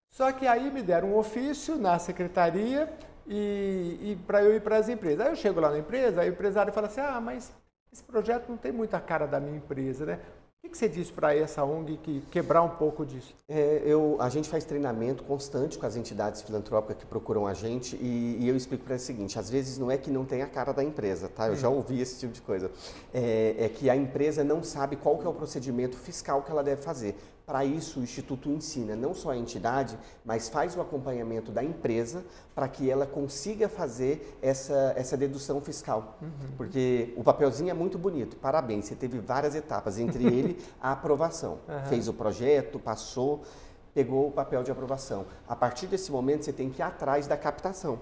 Só que aí me deram um ofício na secretaria e, e para eu ir para as empresas. Aí eu chego lá na empresa, aí o empresário fala assim, ah, mas esse projeto não tem muita cara da minha empresa, né? O que você diz para essa ONG que quebrar um pouco disso? É, eu, a gente faz treinamento constante com as entidades filantrópicas que procuram a gente e, e eu explico para o seguinte: às vezes não é que não tem a cara da empresa, tá? Eu hum. já ouvi esse tipo de coisa. É, é, que a empresa não sabe qual que é o procedimento fiscal que ela deve fazer. Para isso, o Instituto ensina não só a entidade, mas faz o acompanhamento da empresa para que ela consiga fazer essa, essa dedução fiscal. Uhum. Porque o papelzinho é muito bonito, parabéns, você teve várias etapas, entre ele a aprovação. Uhum. Fez o projeto, passou, pegou o papel de aprovação. A partir desse momento, você tem que ir atrás da captação.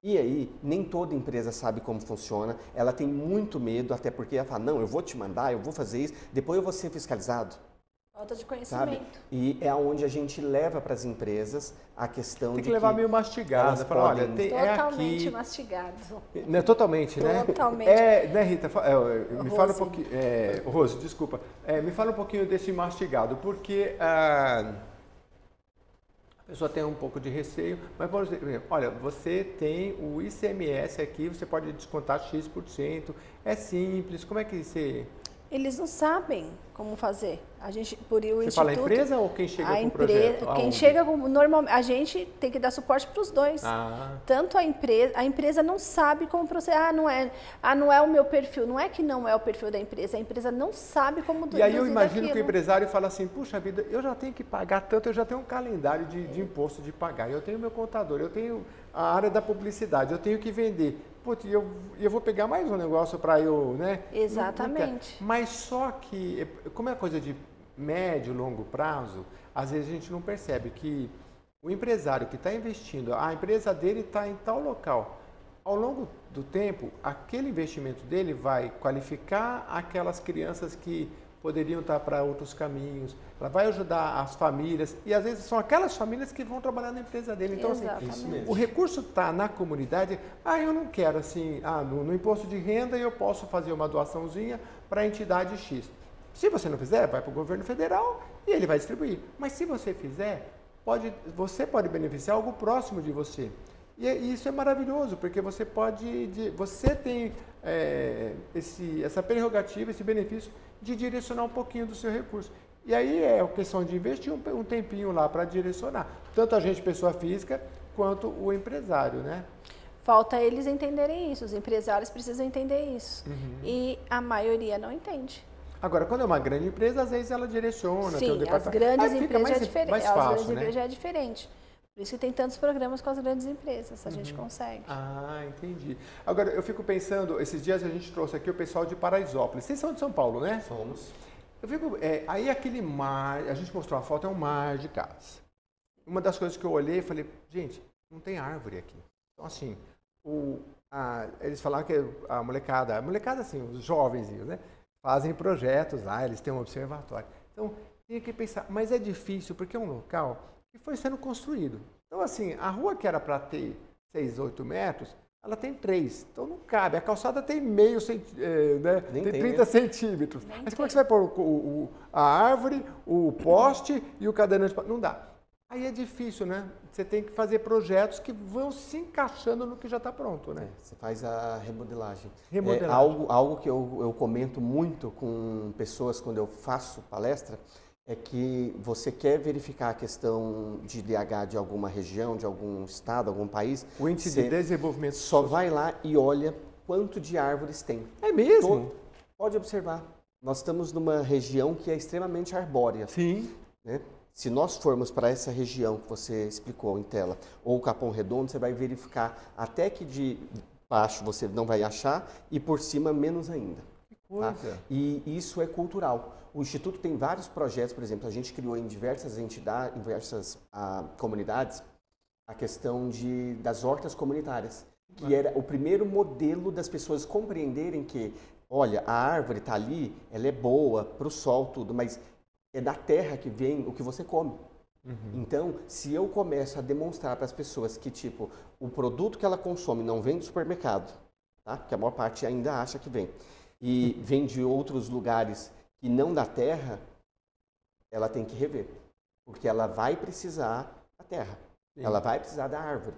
E aí, nem toda empresa sabe como funciona, ela tem muito medo, até porque ela fala, não, eu vou te mandar, eu vou fazer isso, depois eu vou ser fiscalizado. Falta de conhecimento. Sabe? E é onde a gente leva para as empresas a questão tem que de levar meio mastigado. Falar, olha, tem, é totalmente é mastigado. Né, totalmente, né? Totalmente. É, né, Rita? É, me Rose. fala um pouquinho. É, Rose, desculpa. É, me fala um pouquinho desse mastigado, porque. Ah, a pessoa tem um pouco de receio, mas por exemplo, olha, você tem o ICMS aqui, você pode descontar X%, é simples, como é que você... Eles não sabem como fazer. A gente, por o Você instituto, fala a empresa ou quem chega a com o empresa, projeto? Quem Aonde? chega com normalmente a gente tem que dar suporte para os dois. Ah. Tanto a empresa, a empresa não sabe como proceder. Ah, não é, ah, não é o meu perfil. Não é que não é o perfil da empresa. A empresa não sabe como E aí eu imagino daquilo. que o empresário fala assim, puxa vida, eu já tenho que pagar tanto, eu já tenho um calendário de, de imposto de pagar, eu tenho meu contador, eu tenho a área da publicidade, eu tenho que vender. Putz, eu, eu vou pegar mais um negócio para eu, né? Exatamente. Mas só que, como é coisa de médio, longo prazo, às vezes a gente não percebe que o empresário que está investindo, a empresa dele está em tal local. Ao longo do tempo, aquele investimento dele vai qualificar aquelas crianças que poderiam estar para outros caminhos, ela vai ajudar as famílias e às vezes são aquelas famílias que vão trabalhar na empresa dele. Então, assim, o recurso está na comunidade. Ah, eu não quero assim, ah, no, no imposto de renda eu posso fazer uma doaçãozinha para a entidade X. Se você não fizer, vai para o governo federal e ele vai distribuir. Mas se você fizer, pode, você pode beneficiar algo próximo de você. E é, isso é maravilhoso, porque você pode, você tem é, esse, essa prerrogativa, esse benefício de direcionar um pouquinho do seu recurso. E aí é questão de investir um, tempinho lá para direcionar, tanto a gente, pessoa física, quanto o empresário, né? Falta eles entenderem isso, os empresários precisam entender isso. Uhum. E a maioria não entende. Agora, quando é uma grande empresa, às vezes ela direciona. Sim, um as grandes empresas mais, é diferente. Mais as fácil, grandes né? empresas é diferente. Por isso que tem tantos programas com as grandes empresas, a Uhum. gente consegue. Ah, entendi. Agora, eu fico pensando, esses dias a gente trouxe aqui o pessoal de Paraisópolis. Vocês são de São Paulo, né? Somos. Eu fico, é, aí aquele mar, a gente mostrou uma foto, é um mar de casa. Uma das coisas que eu olhei e falei, gente, não tem árvore aqui. Então, assim, o, a, eles falaram que a molecada, a molecada, assim, os jovenzinhos, né? Fazem projetos lá, eles têm um observatório. Então, tem que pensar, mas é difícil porque é um local que foi sendo construído. Então, assim, a rua que era para ter 6, 8 metros, ela tem 3. Então não cabe. A calçada tem meio centi eh, né? Nem tem tem, 30 né? centímetros. Nem Mas como é que você vai pôr o, o- a árvore, o poste e o cadeirante? Não dá. Aí é difícil, né? Você tem que fazer projetos que vão se encaixando no que já está pronto, né? É, você faz a remodelagem. Remodelagem. É, algo algo que eu, eu comento muito com pessoas quando eu faço palestra é que você quer verificar a questão de DH de alguma região, de algum estado, algum país. O índice de desenvolvimento só vai lá e olha quanto de árvores tem. É mesmo? To- Pode observar. Nós estamos numa região que é extremamente arbórea. Sim. né? Se nós formos para essa região que você explicou em tela, ou o Capão Redondo, você vai verificar até que de baixo você não vai achar e por cima menos ainda. Tá? E isso é cultural. O Instituto tem vários projetos, por exemplo, a gente criou em diversas entidades, em diversas ah, comunidades, a questão de, das hortas comunitárias, que era o primeiro modelo das pessoas compreenderem que, olha, a árvore está ali, ela é boa para o sol, tudo, mas é da terra que vem o que você come. Então, se eu começo a demonstrar para as pessoas que, tipo, o produto que ela consome não vem do supermercado, tá? Porque a maior parte ainda acha que vem, e vem de outros lugares que não da terra, ela tem que rever, porque ela vai precisar da terra, Sim. ela vai precisar da árvore.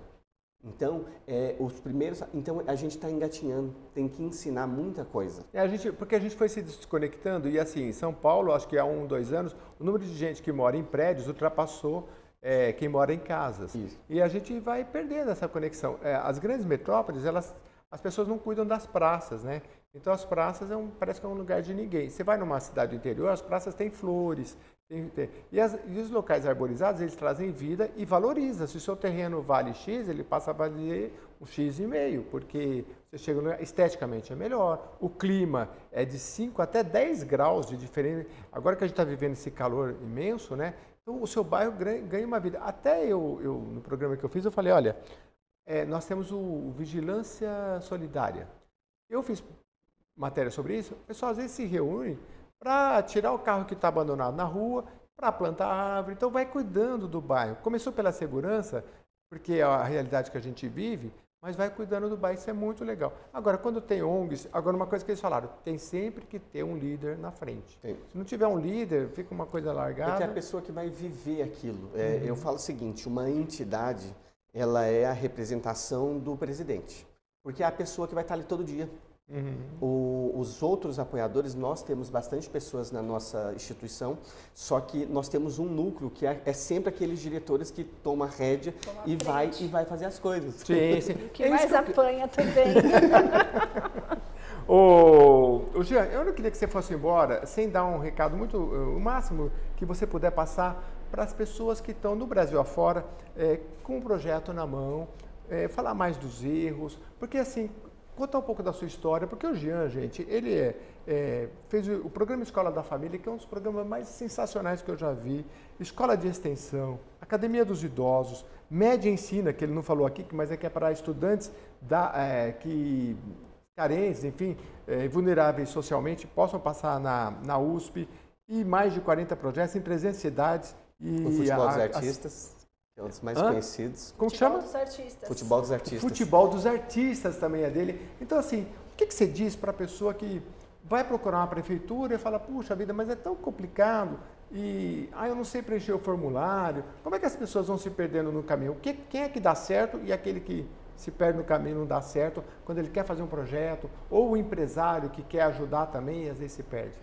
Então, é, os primeiros, então a gente está engatinhando, tem que ensinar muita coisa. É, a gente, porque a gente foi se desconectando e assim, em São Paulo, acho que há um, dois anos, o número de gente que mora em prédios ultrapassou é, quem mora em casas. Isso. E a gente vai perdendo essa conexão. É, as grandes metrópoles, elas, as pessoas não cuidam das praças, né? Então as praças é um, parece que é um lugar de ninguém. Você vai numa cidade do interior, as praças têm flores, tem. E, as, e, os locais arborizados, eles trazem vida e valoriza. Se o seu terreno vale X, ele passa a valer um X e meio, porque você chega no, esteticamente é melhor. O clima é de 5 até 10 graus de diferença. Agora que a gente está vivendo esse calor imenso, né? Então o seu bairro ganha uma vida. Até eu, eu no programa que eu fiz, eu falei, olha, é, nós temos o, o Vigilância Solidária. Eu fiz matéria sobre isso, o pessoal às vezes se reúne para tirar o carro que está abandonado na rua, para plantar árvore. Então, vai cuidando do bairro. Começou pela segurança, porque é a realidade que a gente vive, mas vai cuidando do bairro. Isso é muito legal. Agora, quando tem ONGs, agora uma coisa que eles falaram, tem sempre que ter um líder na frente. Sim. Se não tiver um líder, fica uma coisa largada. É que é a pessoa que vai viver aquilo. É, uhum. Eu falo o seguinte, uma entidade, ela é a representação do presidente. Porque é a pessoa que vai estar ali todo dia. Uhum. O, os outros apoiadores, nós temos bastante pessoas na nossa instituição, só que nós temos um núcleo que é, é sempre aqueles diretores que toma rédea toma e vai e vai fazer as coisas. Sim, sim. que é mais que apanha eu... também. o, o Jean, eu não queria que você fosse embora sem dar um recado muito, o máximo que você puder passar para as pessoas que estão no Brasil afora é, com o projeto na mão, é, falar mais dos erros, porque assim, contar um pouco da sua história, porque o Jean, gente, ele é, é, fez o, programa Escola da Família, que é um dos programas mais sensacionais que eu já vi, Escola de Extensão, Academia dos Idosos, Média Ensina, que ele não falou aqui, mas é que é para estudantes da, é, que carentes, enfim, é, vulneráveis socialmente, possam passar na, na USP, e mais de 40 projetos em 300 cidades. E o futebol a, dos artistas. É um dos mais Hã? conhecidos. Como Futebol chama? dos artistas. Futebol dos artistas. O futebol dos artistas também é dele. Então, assim, o que, que você diz para a pessoa que vai procurar uma prefeitura e fala, puxa vida, mas é tão complicado e ah, eu não sei preencher o formulário. Como é que as pessoas vão se perdendo no caminho? Que, quem é que dá certo e aquele que se perde no caminho não dá certo quando ele quer fazer um projeto? Ou o empresário que quer ajudar também e às vezes se perde?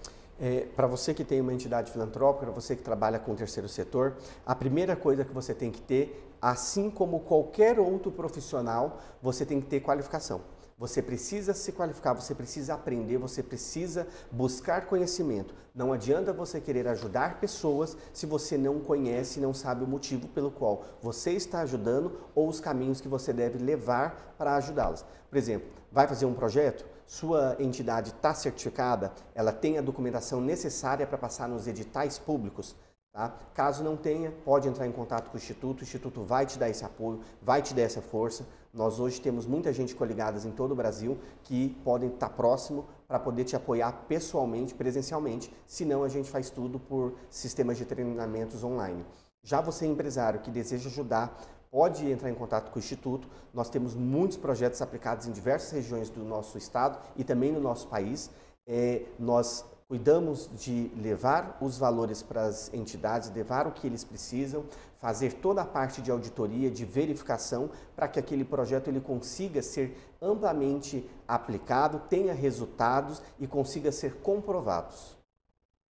É, para você que tem uma entidade filantrópica, você que trabalha com o terceiro setor, a primeira coisa que você tem que ter, assim como qualquer outro profissional, você tem que ter qualificação. Você precisa se qualificar, você precisa aprender, você precisa buscar conhecimento. Não adianta você querer ajudar pessoas se você não conhece e não sabe o motivo pelo qual você está ajudando ou os caminhos que você deve levar para ajudá-las. Por exemplo, vai fazer um projeto? Sua entidade está certificada, ela tem a documentação necessária para passar nos editais públicos. Tá? Caso não tenha, pode entrar em contato com o Instituto, o Instituto vai te dar esse apoio, vai te dar essa força. Nós hoje temos muita gente coligadas em todo o Brasil que podem estar próximo para poder te apoiar pessoalmente, presencialmente, senão a gente faz tudo por sistemas de treinamentos online. Já você empresário que deseja ajudar pode entrar em contato com o Instituto. Nós temos muitos projetos aplicados em diversas regiões do nosso estado e também no nosso país. É, nós cuidamos de levar os valores para as entidades, levar o que eles precisam, fazer toda a parte de auditoria, de verificação, para que aquele projeto ele consiga ser amplamente aplicado, tenha resultados e consiga ser comprovados.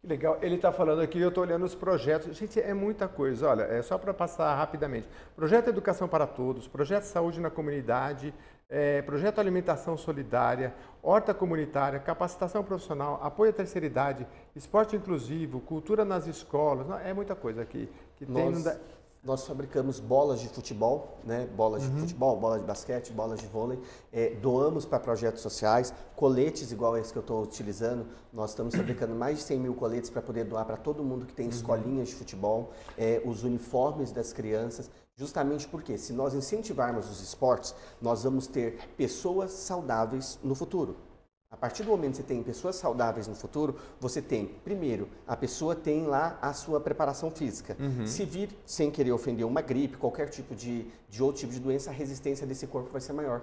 Que legal. Ele está falando aqui, eu estou olhando os projetos. Gente, é muita coisa. Olha, é só para passar rapidamente. Projeto Educação para Todos, Projeto Saúde na Comunidade, é, Projeto Alimentação Solidária, Horta Comunitária, Capacitação Profissional, Apoio à Terceira Idade, Esporte Inclusivo, Cultura nas Escolas. É muita coisa aqui que Nós... tem nós fabricamos bolas de futebol, né? bolas uhum. de futebol, bolas de basquete, bolas de vôlei, é, doamos para projetos sociais, coletes igual esse que eu estou utilizando, nós estamos fabricando mais de 100 mil coletes para poder doar para todo mundo que tem uhum. escolinhas de futebol, é, os uniformes das crianças, justamente porque se nós incentivarmos os esportes, nós vamos ter pessoas saudáveis no futuro. A partir do momento que você tem pessoas saudáveis no futuro, você tem, primeiro, a pessoa tem lá a sua preparação física. Uhum. Se vir sem querer ofender uma gripe, qualquer tipo de, de outro tipo de doença, a resistência desse corpo vai ser maior.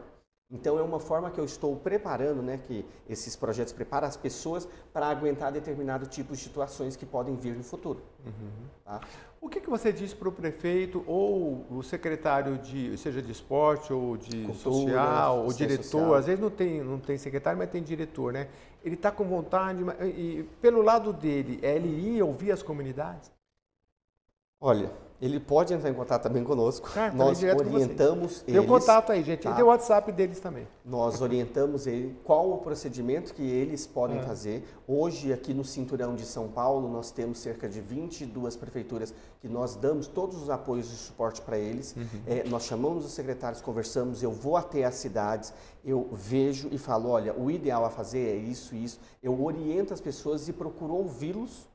Então é uma forma que eu estou preparando, né, que esses projetos preparam as pessoas para aguentar determinado tipo de situações que podem vir no futuro. Uhum. Tá? O que, que você diz para o prefeito ou o secretário de, seja de esporte ou de Cultura, social, ou diretor, social. às vezes não tem, não tem secretário, mas tem diretor, né? Ele está com vontade, e pelo lado dele, é ele ir ouvir as comunidades? Olha, Ele pode entrar em contato também conosco. Ah, Nós orientamos Tem o eles. contato aí, gente. tá? E tem o WhatsApp deles também. Nós orientamos ele qual o procedimento que eles podem É. fazer. Hoje, aqui no Cinturão de São Paulo, nós temos cerca de 22 prefeituras que nós damos todos os apoios e suporte para eles. É, nós chamamos os secretários, conversamos, eu vou até as cidades, eu vejo e falo, olha, o ideal a fazer é isso, isso. Eu oriento as pessoas e procuro ouvi-los,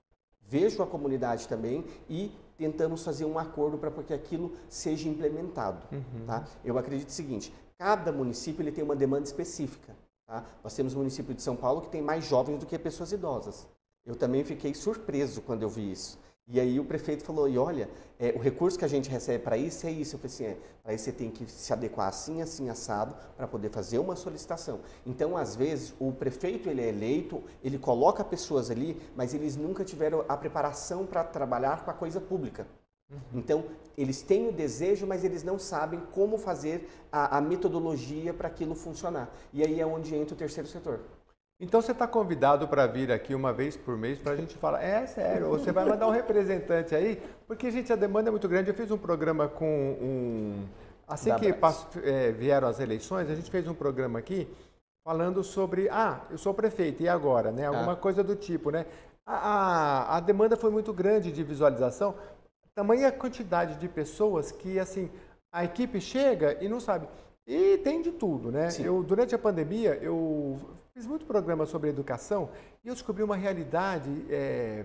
vejo a comunidade também e tentamos fazer um acordo para que aquilo seja implementado. Tá? Eu acredito o seguinte, cada município ele tem uma demanda específica. Tá? Nós temos o município de São Paulo que tem mais jovens do que pessoas idosas. Eu também fiquei surpreso quando eu vi isso. E aí o prefeito falou, e olha, é, o recurso que a gente recebe para isso é isso. Eu falei assim, é, para isso você tem que se adequar assim, assim, assado, para poder fazer uma solicitação. Então, às vezes, o prefeito ele é eleito, ele coloca pessoas ali, mas eles nunca tiveram a preparação para trabalhar com a coisa pública. Então, eles têm o desejo, mas eles não sabem como fazer a, a metodologia para aquilo funcionar. E aí é onde entra o terceiro setor. Então você está convidado para vir aqui uma vez por mês para a gente falar. É sério, ou você vai mandar um representante aí, porque, gente, a demanda é muito grande. Eu fiz um programa com um. Assim Da que Braz. pass- é, vieram as eleições, a gente fez um programa aqui falando sobre. Ah, eu sou prefeito, e agora? Né? Alguma Ah. coisa do tipo, né? A, a, a demanda foi muito grande de visualização, tamanha quantidade de pessoas que, assim, a equipe chega e não sabe. E tem de tudo, né? Sim. Eu, durante a pandemia, eu fiz muito programa sobre educação e eu descobri uma realidade, é,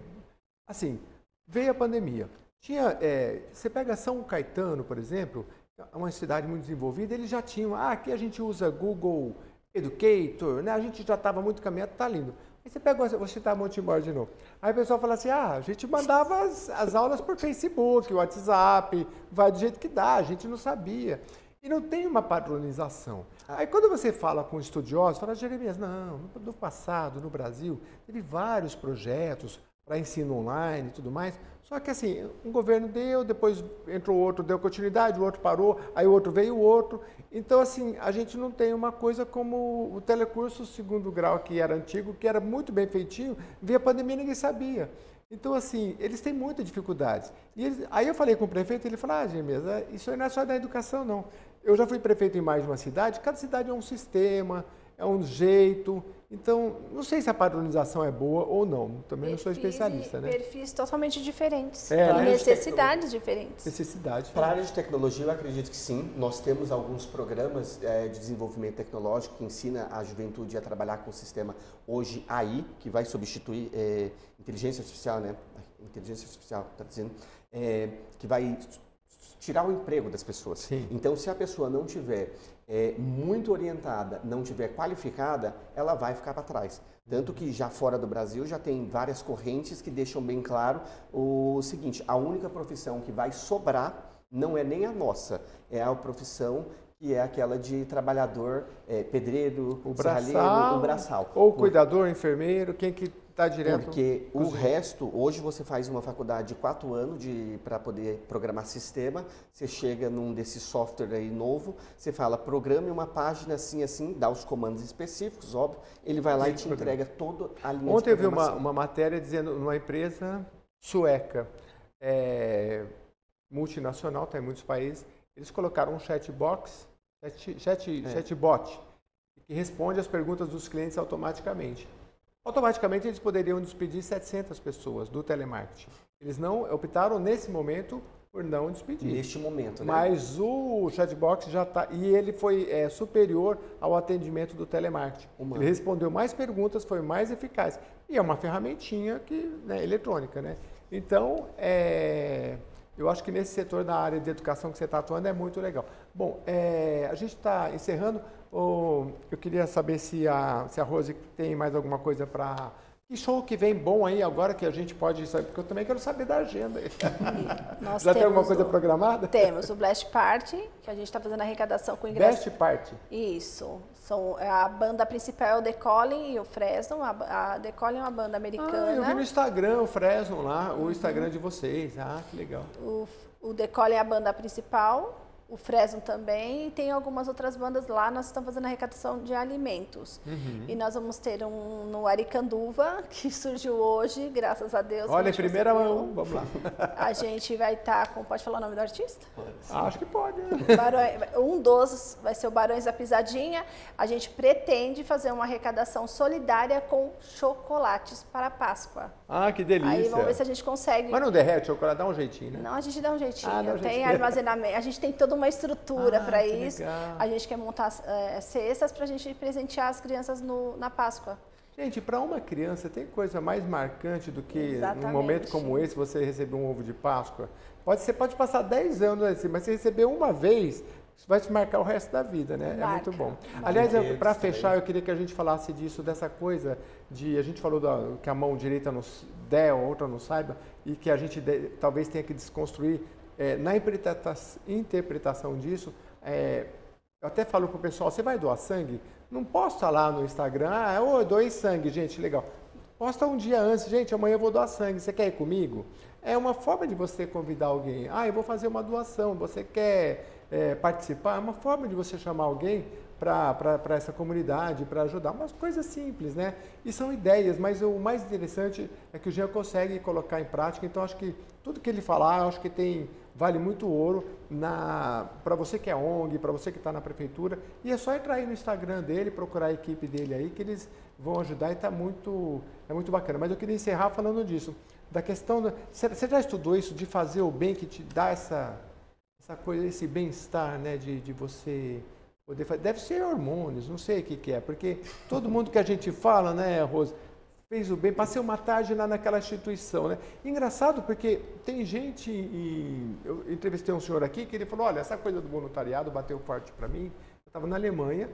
assim, veio a pandemia. Tinha, é, você pega São Caetano, por exemplo, é uma cidade muito desenvolvida, eles já tinham, ah, aqui a gente usa Google Educator, né? A gente já estava muito caminhado, tá lindo. Aí você pega, vou citar Montemor de novo. Aí o pessoal fala assim, ah, a gente mandava as, as aulas por Facebook, WhatsApp, vai do jeito que dá, a gente não sabia. E não tem uma padronização. Aí quando você fala com estudiosos, fala, Jeremias, não, no- passado, no Brasil, teve vários projetos para ensino online e tudo mais. Só que assim, um governo deu, depois entrou outro, deu continuidade, o outro parou, aí o outro veio o outro. Então, assim, a gente não tem uma coisa como o telecurso segundo grau, que era antigo, que era muito bem feitinho, veio a pandemia ninguém sabia. Então, assim, eles têm muitas dificuldades. E eles- aí eu falei com o prefeito, ele falou, ah, é, isso aí não é só da educação, não. Eu já fui prefeito em mais de uma cidade, cada cidade é um sistema, é um jeito. Então, não sei se a padronização é boa ou não. Também não sou Perfis especialista, e- né? Perfis totalmente diferentes. É, e né? necessidades diferentes. Necessidade. Para a área de tecnologia, eu acredito que sim. Nós temos alguns programas eh, de desenvolvimento tecnológico que ensina a juventude a trabalhar com o sistema hoje AI, que vai substituir eh, inteligência artificial, né? Inteligência artificial, está dizendo, eh, que vai tirar o emprego das pessoas. Sim. Então, se a pessoa não tiver eh, muito orientada, não tiver qualificada, ela vai ficar para trás. Tanto que já fora do Brasil já tem várias correntes que deixam bem claro o seguinte: a única profissão que vai sobrar não é nem a nossa, é a profissão que é aquela de trabalhador, eh, pedreiro, O serralheiro, braçal, o braçal. ou cuidador, enfermeiro, quem que está direto. porque o cozinha. resto, hoje você faz uma faculdade de quatro anos para poder programar sistema, você chega num desse software aí novo, você fala, programe uma página assim, assim, dá os comandos específicos, óbvio, ele vai lá e te programa. entrega toda a linha Ontem eu vi uma, uma matéria dizendo numa empresa sueca, é, multinacional, está em muitos países, eles colocaram um chatbox, chat, chat, É. chatbot, que responde às perguntas dos clientes automaticamente. Automaticamente eles poderiam despedir 700 pessoas do telemarketing. Eles não optaram nesse momento por não despedir. Neste momento, né? Mas o chatbox já está. E ele foi é, superior ao atendimento do telemarketing. Humano. Ele respondeu mais perguntas, foi mais eficaz. E é uma ferramentinha que, né, eletrônica, né? Então, é, eu acho que nesse setor da área de educação que você está atuando é muito legal. Bom, é, a gente está encerrando. Eu queria saber se a, se a Rose tem mais alguma coisa para. Que show que vem bom aí agora que a gente pode saber, porque eu também quero saber da agenda. Nós Já tem alguma coisa o- programada? Temos o Blast Party, que a gente está fazendo arrecadação com ingresso. Best Party. Isso. São, a banda principal é o The Calling e o Fresno. A, a The Calling é uma banda Ah, eu vi no americana. Instagram, o Fresno lá, o Instagram de vocês. Ah, que legal. o, o The Calling é a banda principal. O Fresno também, e tem algumas outras bandas lá, nós estamos fazendo arrecadação de alimentos. Uhum. E nós vamos ter um no Aricanduva, que surgiu hoje, graças a Deus. Olha, primeira mão, vamos lá. A gente vai estar tá com, pode falar o nome do artista? Pode. Acho que pode. um dos vai ser o Barões da Pisadinha. A gente pretende fazer uma arrecadação solidária com chocolates para a Páscoa. Ah, que delícia. Aí vamos ver se a gente consegue. Mas não derrete o chocolate, dá um jeitinho, né? Não, a gente dá um jeitinho. Ah, dá um tem jeitinho. armazenamento, a gente tem todo uma estrutura ah, para isso. Legal. A gente quer montar é, cestas para a gente presentear as crianças no, na Páscoa. Gente, para uma criança tem coisa mais marcante do que Exatamente. num momento como esse você receber um ovo de Páscoa. Pode ser, pode passar 10 anos assim, mas se receber uma vez, isso vai te marcar o resto da vida, né? Marca. É muito bom. Marca. Aliás, para fechar, eu queria que a gente falasse disso, dessa coisa de. A gente falou da, que a mão direita nos der, a outra não saiba, e que a gente de, talvez tenha que desconstruir é, na interpretação disso, é, eu até falo para o pessoal, você vai doar sangue? Não posta lá no Instagram, ah, eu doei sangue, gente, legal. Posta um dia antes, gente, amanhã eu vou doar sangue, você quer ir comigo? É uma forma de você convidar alguém. Ah, eu vou fazer uma doação, você quer é, participar? É uma forma de você chamar alguém para essa comunidade, para ajudar. Umas coisas simples, né? E são ideias, mas o mais interessante é que o Jean consegue colocar em prática. Então, acho que tudo que ele falar, acho que tem vale muito ouro para você que é ONG, para você que está na prefeitura. E é só entrar aí no Instagram dele, procurar a equipe dele aí, que eles vão ajudar e está muito, é muito bacana. Mas eu queria encerrar falando disso, da questão... Você já estudou isso de fazer o bem que te dá essa, essa coisa, esse bem-estar, né? De, de você Poder fazer. Deve ser hormônios, não sei o que, que é, porque todo mundo que a gente fala, né, Rose, fez o bem, passei uma tarde lá naquela instituição, né? Engraçado porque tem gente, e eu entrevistei um senhor aqui que ele falou, olha, essa coisa do voluntariado bateu forte para mim, eu estava na Alemanha,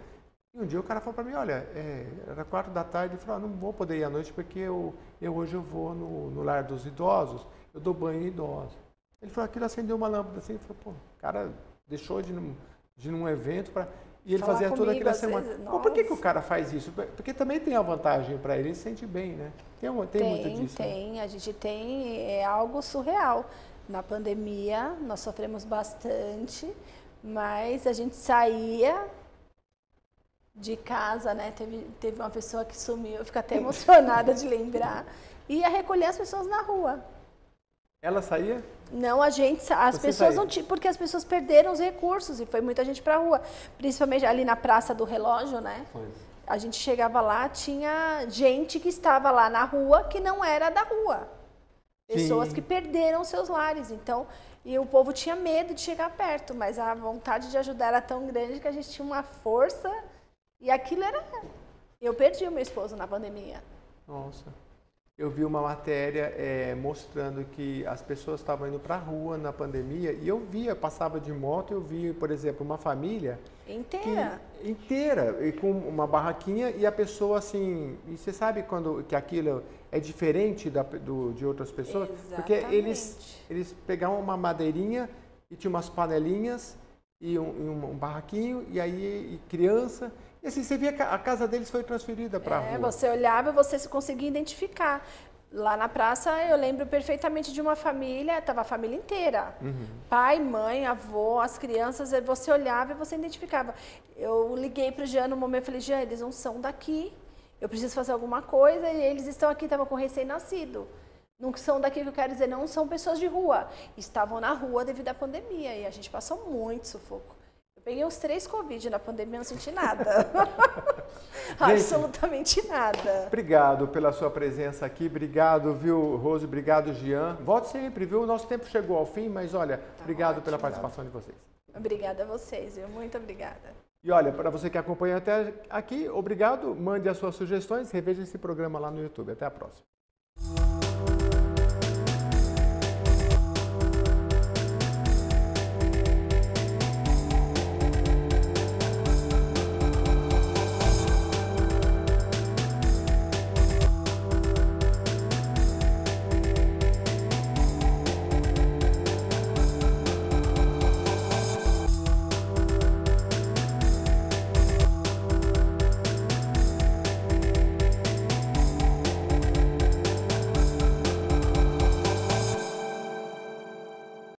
e um dia o cara falou para mim, olha, é, era quatro da tarde, ele falou, ah, não vou poder ir à noite porque eu, eu hoje eu vou no, no lar dos idosos, eu dou banho em idosos. Ele falou, aquilo acendeu uma lâmpada assim, ele falou, pô, o cara deixou de não de num evento para e ele fazia toda aquela semana. Vezes, por que, que o cara faz isso? Porque também tem a vantagem para ele, ele se sente bem, né? Tem, tem, tem muito disso. Né? Tem, né? a gente tem, é algo surreal. Na pandemia, nós sofremos bastante, mas a gente saía de casa, né? Teve, teve uma pessoa que sumiu, eu fico até emocionada de lembrar, e ia recolher as pessoas na rua. Ela saía? Não, a gente, as Você pessoas saía. não tinham, porque as pessoas perderam os recursos e foi muita gente para a rua, principalmente ali na Praça do Relógio, né? Foi. A gente chegava lá, tinha gente que estava lá na rua que não era da rua. Pessoas Sim. que perderam seus lares. Então, e o povo tinha medo de chegar perto, mas a vontade de ajudar era tão grande que a gente tinha uma força e aquilo era. Eu perdi o meu esposo na pandemia. Nossa eu vi uma matéria é, mostrando que as pessoas estavam indo para a rua na pandemia e eu via, passava de moto, eu vi, por exemplo, uma família inteira, que, inteira e com uma barraquinha e a pessoa assim, e você sabe quando que aquilo é diferente da, do, de outras pessoas, Exatamente. porque eles eles pegavam uma madeirinha e tinha umas panelinhas e um, um, um barraquinho e aí e criança e assim, você via que a casa deles foi transferida para a é, rua. Você olhava e você se conseguia identificar. Lá na praça, eu lembro perfeitamente de uma família, estava a família inteira. Uhum. Pai, mãe, avô, as crianças, você olhava e você identificava. Eu liguei para o Jean no momento e falei, Jean, eles não são daqui, eu preciso fazer alguma coisa e eles estão aqui, estavam com recém-nascido. Não são daqui que eu quero dizer, não são pessoas de rua. Estavam na rua devido à pandemia e a gente passou muito sufoco. Eu peguei uns três Covid na pandemia, não senti nada. Absolutamente nada. Obrigado pela sua presença aqui. Obrigado, viu, Rose? Obrigado, Jean. Volte sempre, viu? O nosso tempo chegou ao fim, mas olha, tá obrigado ótimo, pela participação de vocês. Obrigada a vocês, viu? Muito obrigada. E olha, para você que acompanha até aqui, obrigado. Mande as suas sugestões, reveja esse programa lá no YouTube. Até a próxima.